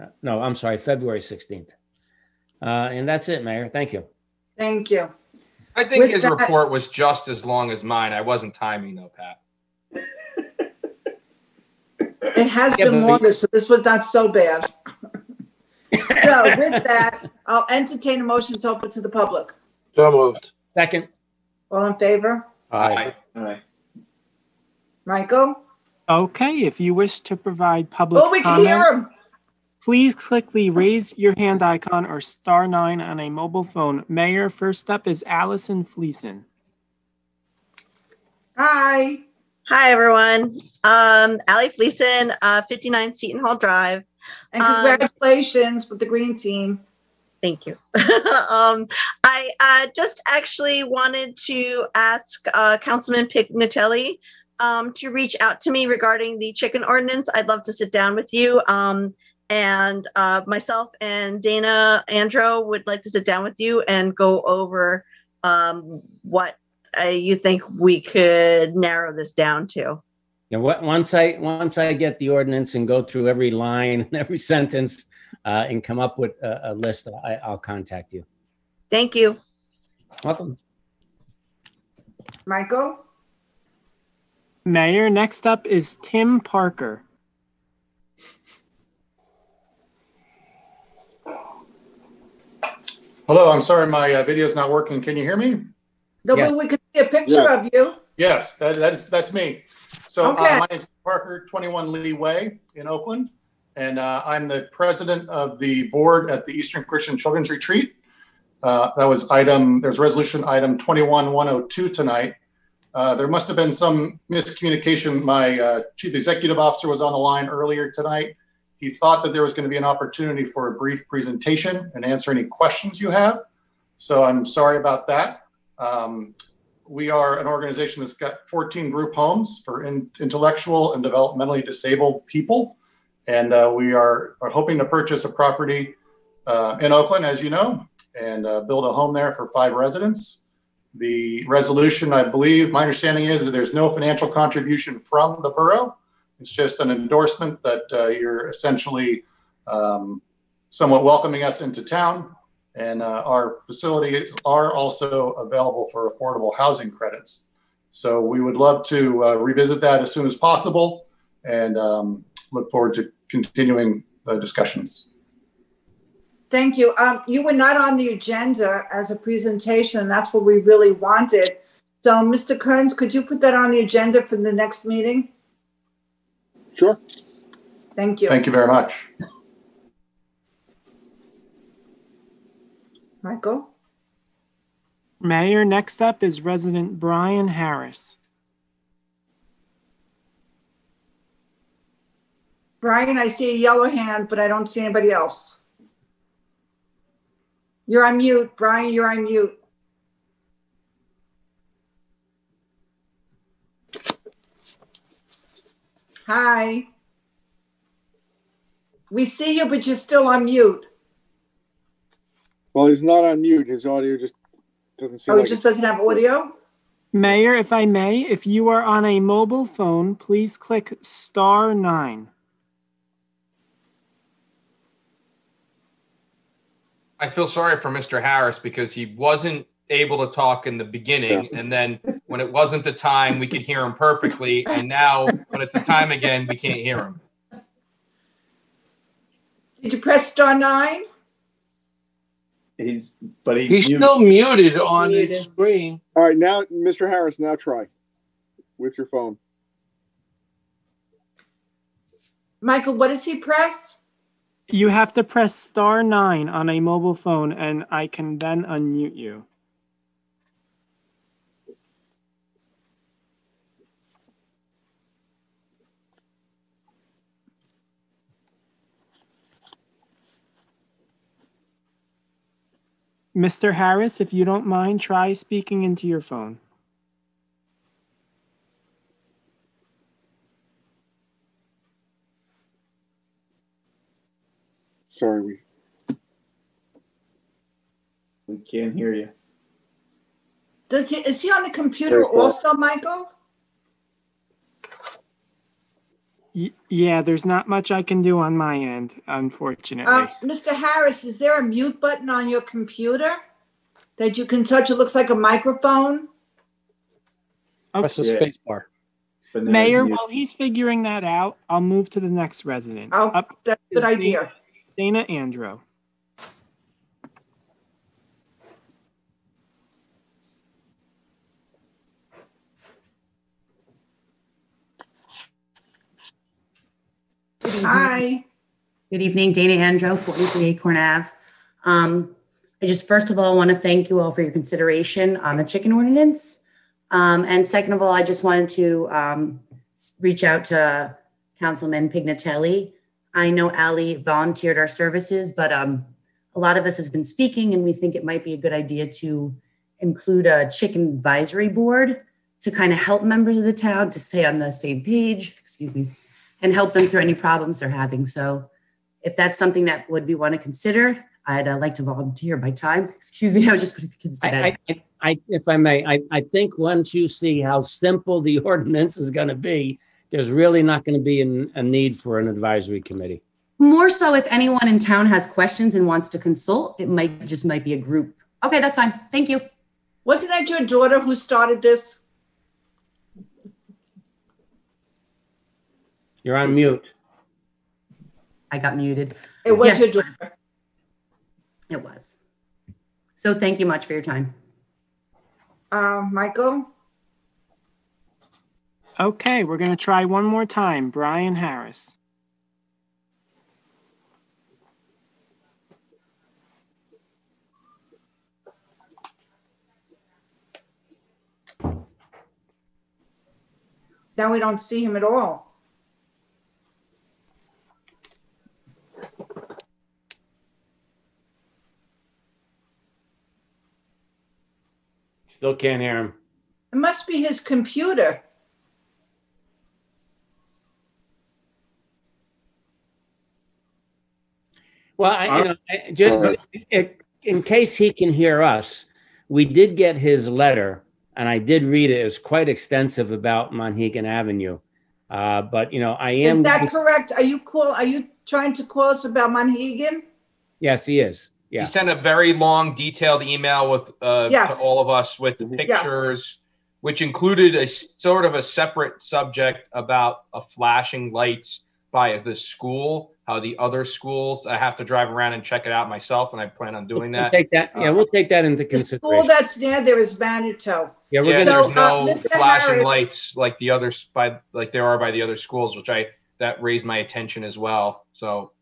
Uh, no, I'm sorry, February 16th. Uh, and that's it, Mayor. Thank you. Thank you. I think his that- report was just as long as mine. I wasn't timing though, Pat. It has Yeah, been but- longer, so this was not so bad. So with that, I'll entertain a motion to open to the public. So moved. Second. All in favor? Aye. Aye. Michael? Okay, if you wish to provide public Oh, we can hear him. Please click the raise your hand icon or star nine on a mobile phone. Mayor, first up is Allison Fleeson. Hi. Hi, everyone. Um, Allie Fleeson, uh, 59 Seton Hall Drive. And Um, congratulations with the green team. Thank you. um, I uh, just actually wanted to ask uh, Councilman Pignatelli um, to reach out to me regarding the chicken ordinance. I'd love to sit down with you. Um, and uh, myself and Dana Andro would like to sit down with you and go over um, what uh, you think we could narrow this down to. Yeah, what, once I once I get the ordinance and go through every line and every sentence uh, and come up with a, a list, I, I'll contact you. Thank you. Welcome. Michael? Mayor, next up is Tim Parker. Hello, I'm sorry, my uh, video's not working. Can you hear me? No, Yeah. but we could see a picture Yeah. of you. Yes, that, that is, that's me. So Okay. uh, my name's Parker, 21 Lee Way in Oakland. And uh, I'm the president of the board at the Eastern Christian Children's Retreat. Uh, That was item, there's resolution item 21102 tonight. Uh, There must have been some miscommunication. My uh, chief executive officer was on the line earlier tonight. He thought that there was going to be an opportunity for a brief presentation and answer any questions you have. So I'm sorry about that. Um, we are an organization that's got 14 group homes for in- intellectual and developmentally disabled people. And uh, we are, are hoping to purchase a property uh, in Oakland, as you know, and uh, build a home there for five residents. The resolution, I believe, my understanding is that there's no financial contribution from the borough. It's just an endorsement that uh, you're essentially um, somewhat welcoming us into town. And uh, our facilities are also available for affordable housing credits. So we would love to uh, revisit that as soon as possible and um, look forward to continuing the discussions. Thank you. Um, you were not on the agenda as a presentation, that's what we really wanted. So, Mr. Kearns, could you put that on the agenda for the next meeting? Sure. Thank you. Thank you very much. Michael? Mayor, next up is resident Brian Harris. Brian, I see a yellow hand, but I don't see anybody else. You're on mute. Brian, you're on mute. Hi. We see you, but you're still on mute. Well, he's not on mute. His audio just doesn't seem Oh, he just it. doesn't have audio? Mayor, if I may, if you are on a mobile phone, please click star nine. I feel sorry for Mr. Harris because he wasn't able to talk in the beginning. And then when it wasn't the time, we could hear him perfectly. And now when it's the time again, we can't hear him. Did you press star nine? He's, but he's. He's muted. still muted on his screen. All right, now, Mr. Harris, now try with your phone. Michael, what does he press? You have to press star nine on a mobile phone, and I can then unmute you. Mr. Harris, if you don't mind, try speaking into your phone. Sorry, we. We can't hear you. Does he, is he on the computer Where's that? also, Michael? Y- yeah, there's not much I can do on my end, unfortunately. Uh, Mr. Harris, is there a mute button on your computer that you can touch? It looks like a microphone. Press the Okay. space bar. Mayor, he's while he's figuring that out, I'll move to the next resident. Oh, Up that's a good idea. Dana Andro. Hi. Good evening, Dana Andro, 43 Acorn Ave. Um, I just first of all want to thank you all for your consideration on the chicken ordinance. Um, and second of all, I just wanted to um, reach out to Councilman Pignatelli. I know Ali volunteered our services, but um, a lot of us has been speaking, and we think it might be a good idea to include a chicken advisory board to kind of help members of the town to stay on the same page. Excuse me and help them through any problems they're having. So if that's something that would be want to consider, I'd uh, like to volunteer my time. Excuse me, I was just putting the kids to bed. I, I, I, if I may, I, I think once you see how simple the ordinance is going to be, there's really not going to be an, a need for an advisory committee. More so if anyone in town has questions and wants to consult, it might just might be a group. Okay, that's fine. Thank you. Wasn't that your daughter who started this? You're on mute. I got muted. It was Yes, your daughter. It was. So thank you much for your time. Uh, Michael? Okay, we're going to try one more time. Brian Harris. Now we don't see him at all. Still can't hear him. It must be his computer. Well, I, you know, I- just in, in case he can hear us, we did get his letter, and I did read it. It was quite extensive about Monhegan Avenue. Uh, but you know, I am. Is that correct? Are you call, are you trying to call us about Monhegan? yes, he is. Yeah. He sent a very long, detailed email with uh, Yes. to all of us with the pictures, which included a sort of a separate subject about a flashing lights by the school. How the other schools, I have to drive around and check it out myself, and I plan on doing We'll that. take that. Yeah, we'll take that into consideration. The School consideration. that's near there is Manitou. Yeah, we're Yeah, gonna. there's So, uh, no Mr. flashing Harris- lights like the others by like there are by the other schools, which I that raised my attention as well. So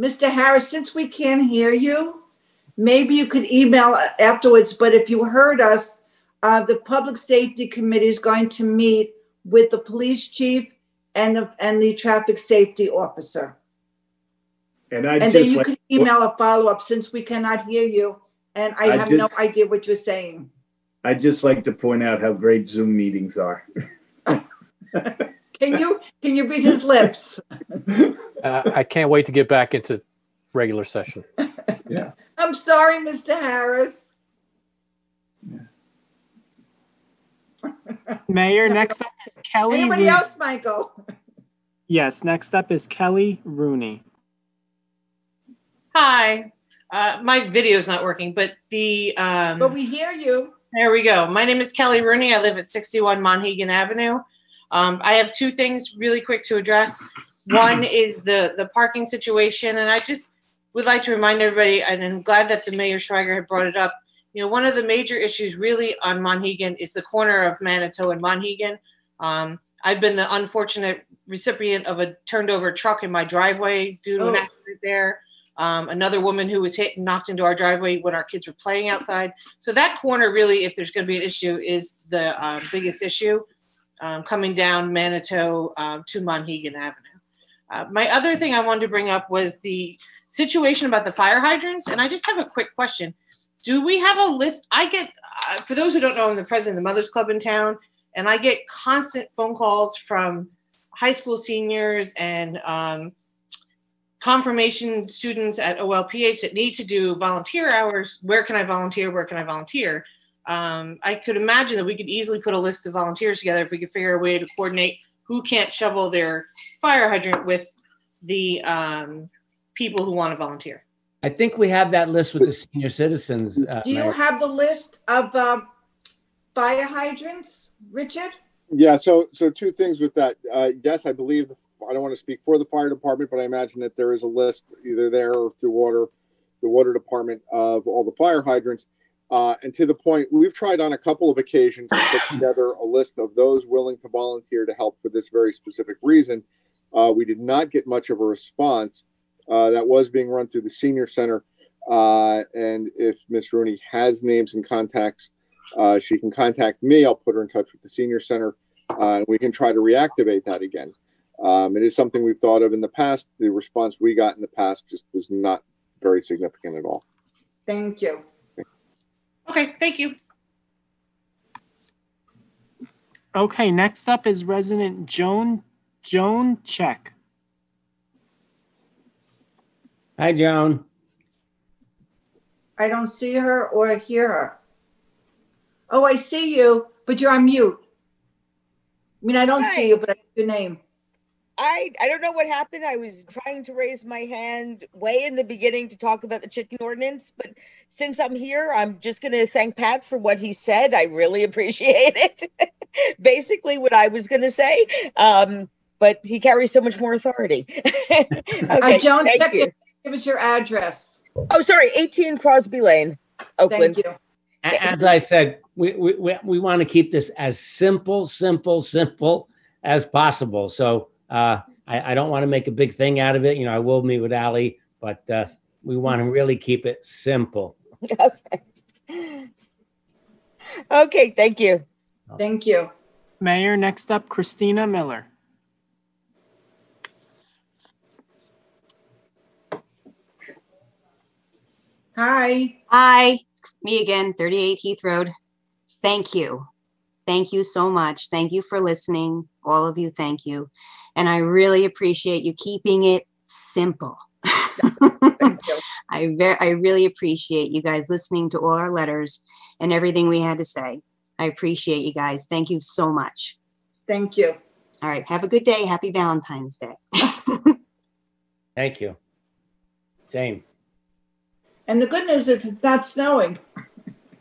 Mr. Harris, since we can't hear you, maybe you could email afterwards, but if you heard us, uh, the Public Safety Committee is going to meet with the police chief and the, and the traffic safety officer. And I And then you like, could email a follow-up since we cannot hear you. And I I have no idea what you're saying. I'd just like to point out how great Zoom meetings are. Can you, can you read his lips? Uh, I can't wait to get back into regular session. Yeah. I'm sorry, Mr. Harris. Mayor, next up is Kelly. Anybody Rooney. else, Michael? Yes, next up is Kelly Rooney. Hi. Uh, my video's not working, but the um, But we hear you. There we go. My name is Kelly Rooney. I live at 61 Monhegan Avenue. Um, I have two things really quick to address. One is the the parking situation, and I just would like to remind everybody, and I'm glad that the Mayor Schweiger had brought it up. You know, one of the major issues really on Monhegan is the corner of Manitou and Monhegan. Um, I've been the unfortunate recipient of a turned over truck in my driveway due to an Oh. accident there. Um, another woman who was hit and knocked into our driveway when our kids were playing outside. So that corner really, if there's going to be an issue, is the um, biggest issue um, coming down Manitou um, to Monhegan Avenue. Uh, my other thing I wanted to bring up was the situation about the fire hydrants, and I just have a quick question. Do we have a list? I get, uh, for those who don't know, I'm the president of the Mothers Club in town, and I get constant phone calls from high school seniors and um, confirmation students at OLPH that need to do volunteer hours. Where can I volunteer? Where can I volunteer? Um, I could imagine that we could easily put a list of volunteers together if we could figure a way to coordinate who can't shovel their fire hydrant with the um, people who want to volunteer. I think we have that list with the senior citizens. uh, Do you Mayor. have the list of uh, fire hydrants, Richard? Yeah, so so two things with that. Uh, yes, I believe I don't want to speak for the fire department, but I imagine that there is a list either there or through water, the water department of all the fire hydrants. Uh, and to the point, we've tried on a couple of occasions to put together a list of those willing to volunteer to help for this very specific reason. Uh, we did not get much of a response. Uh, that was being run through the senior center. Uh, and if Miss Rooney has names and contacts, uh, she can contact me. I'll put her in touch with the senior center, uh, and we can try to reactivate that again. Um, it is something we've thought of in the past. The response we got in the past just was not very significant at all. Thank you. Okay, thank you. Okay, next up is resident Joan Joan Check. Hi, Joan. I don't see her or hear her. Oh, I see you, but you're on mute. I mean, I don't Hi. see you, but I see your name. I I don't know what happened. I was trying to raise my hand way in the beginning to talk about the chicken ordinance, but since I'm here, I'm just going to thank Pat for what he said. I really appreciate it. Basically, what I was going to say, um, but he carries so much more authority. I don't thank check you. it. Give us your address. Oh, sorry, 18 Crosby Lane, Oakland. Thank you. As I said, we, we, we, we want to keep this as simple, simple, simple as possible. So uh, I, I don't want to make a big thing out of it. You know, I will meet with Ali, but uh, we want to really keep it simple. Okay. Okay, thank you. Thank you. Mayor, next up Christina Miller. Hi. Hi, me again, 38 Heath Road. Thank you. Thank you so much. Thank you for listening. All of you, thank you. And I really appreciate you keeping it simple. I very I really appreciate you guys listening to all our letters and everything we had to say. I appreciate you guys. Thank you so much. Thank you. All right. Have a good day. Happy Valentine's Day. Thank you. Same. And the good news is it's not snowing.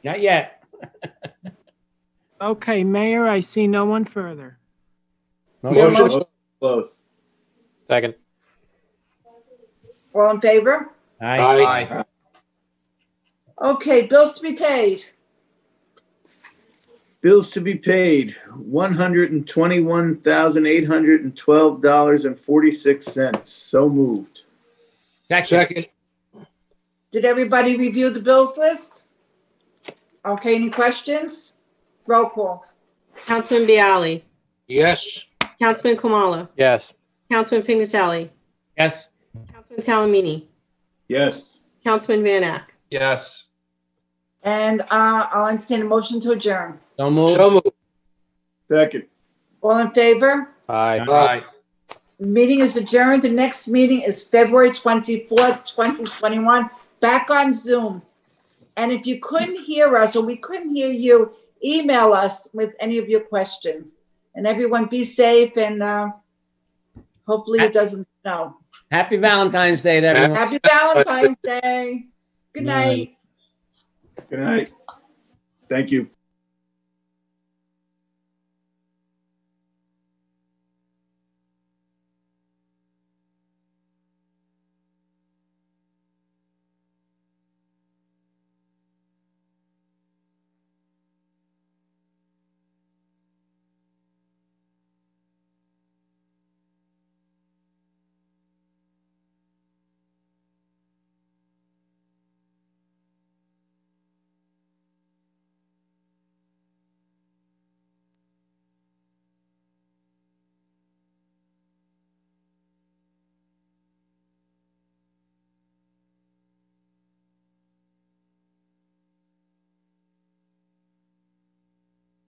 Not yet. Okay, Mayor, I see no one further. Motion- Motion- Close. Second. All in favor? Aye. Okay, bills to be paid. Bills to be paid, one hundred and twenty-one thousand, eight hundred and twelve dollars and forty-six cents. So moved. Second, Did everybody review the bills list? Okay, any questions? Roll call. Councilman Bialy, yes. Councilman Kamala, Yes. Councilman Pignatelli, Yes. Councilman Talamini, Yes. Councilman Van Eck. Yes. And uh, I'll entertain a motion to adjourn. So moved. So moved. Second. All in favor? Aye. Aye. Meeting is adjourned. The next meeting is February 24th, 2021, back on Zoom. And if you couldn't hear us or we couldn't hear you, email us with any of your questions. And everyone be safe and uh, hopefully it doesn't snow. Happy Valentine's Day to everyone. Happy Valentine's Day. Good night. Good night. Thank you.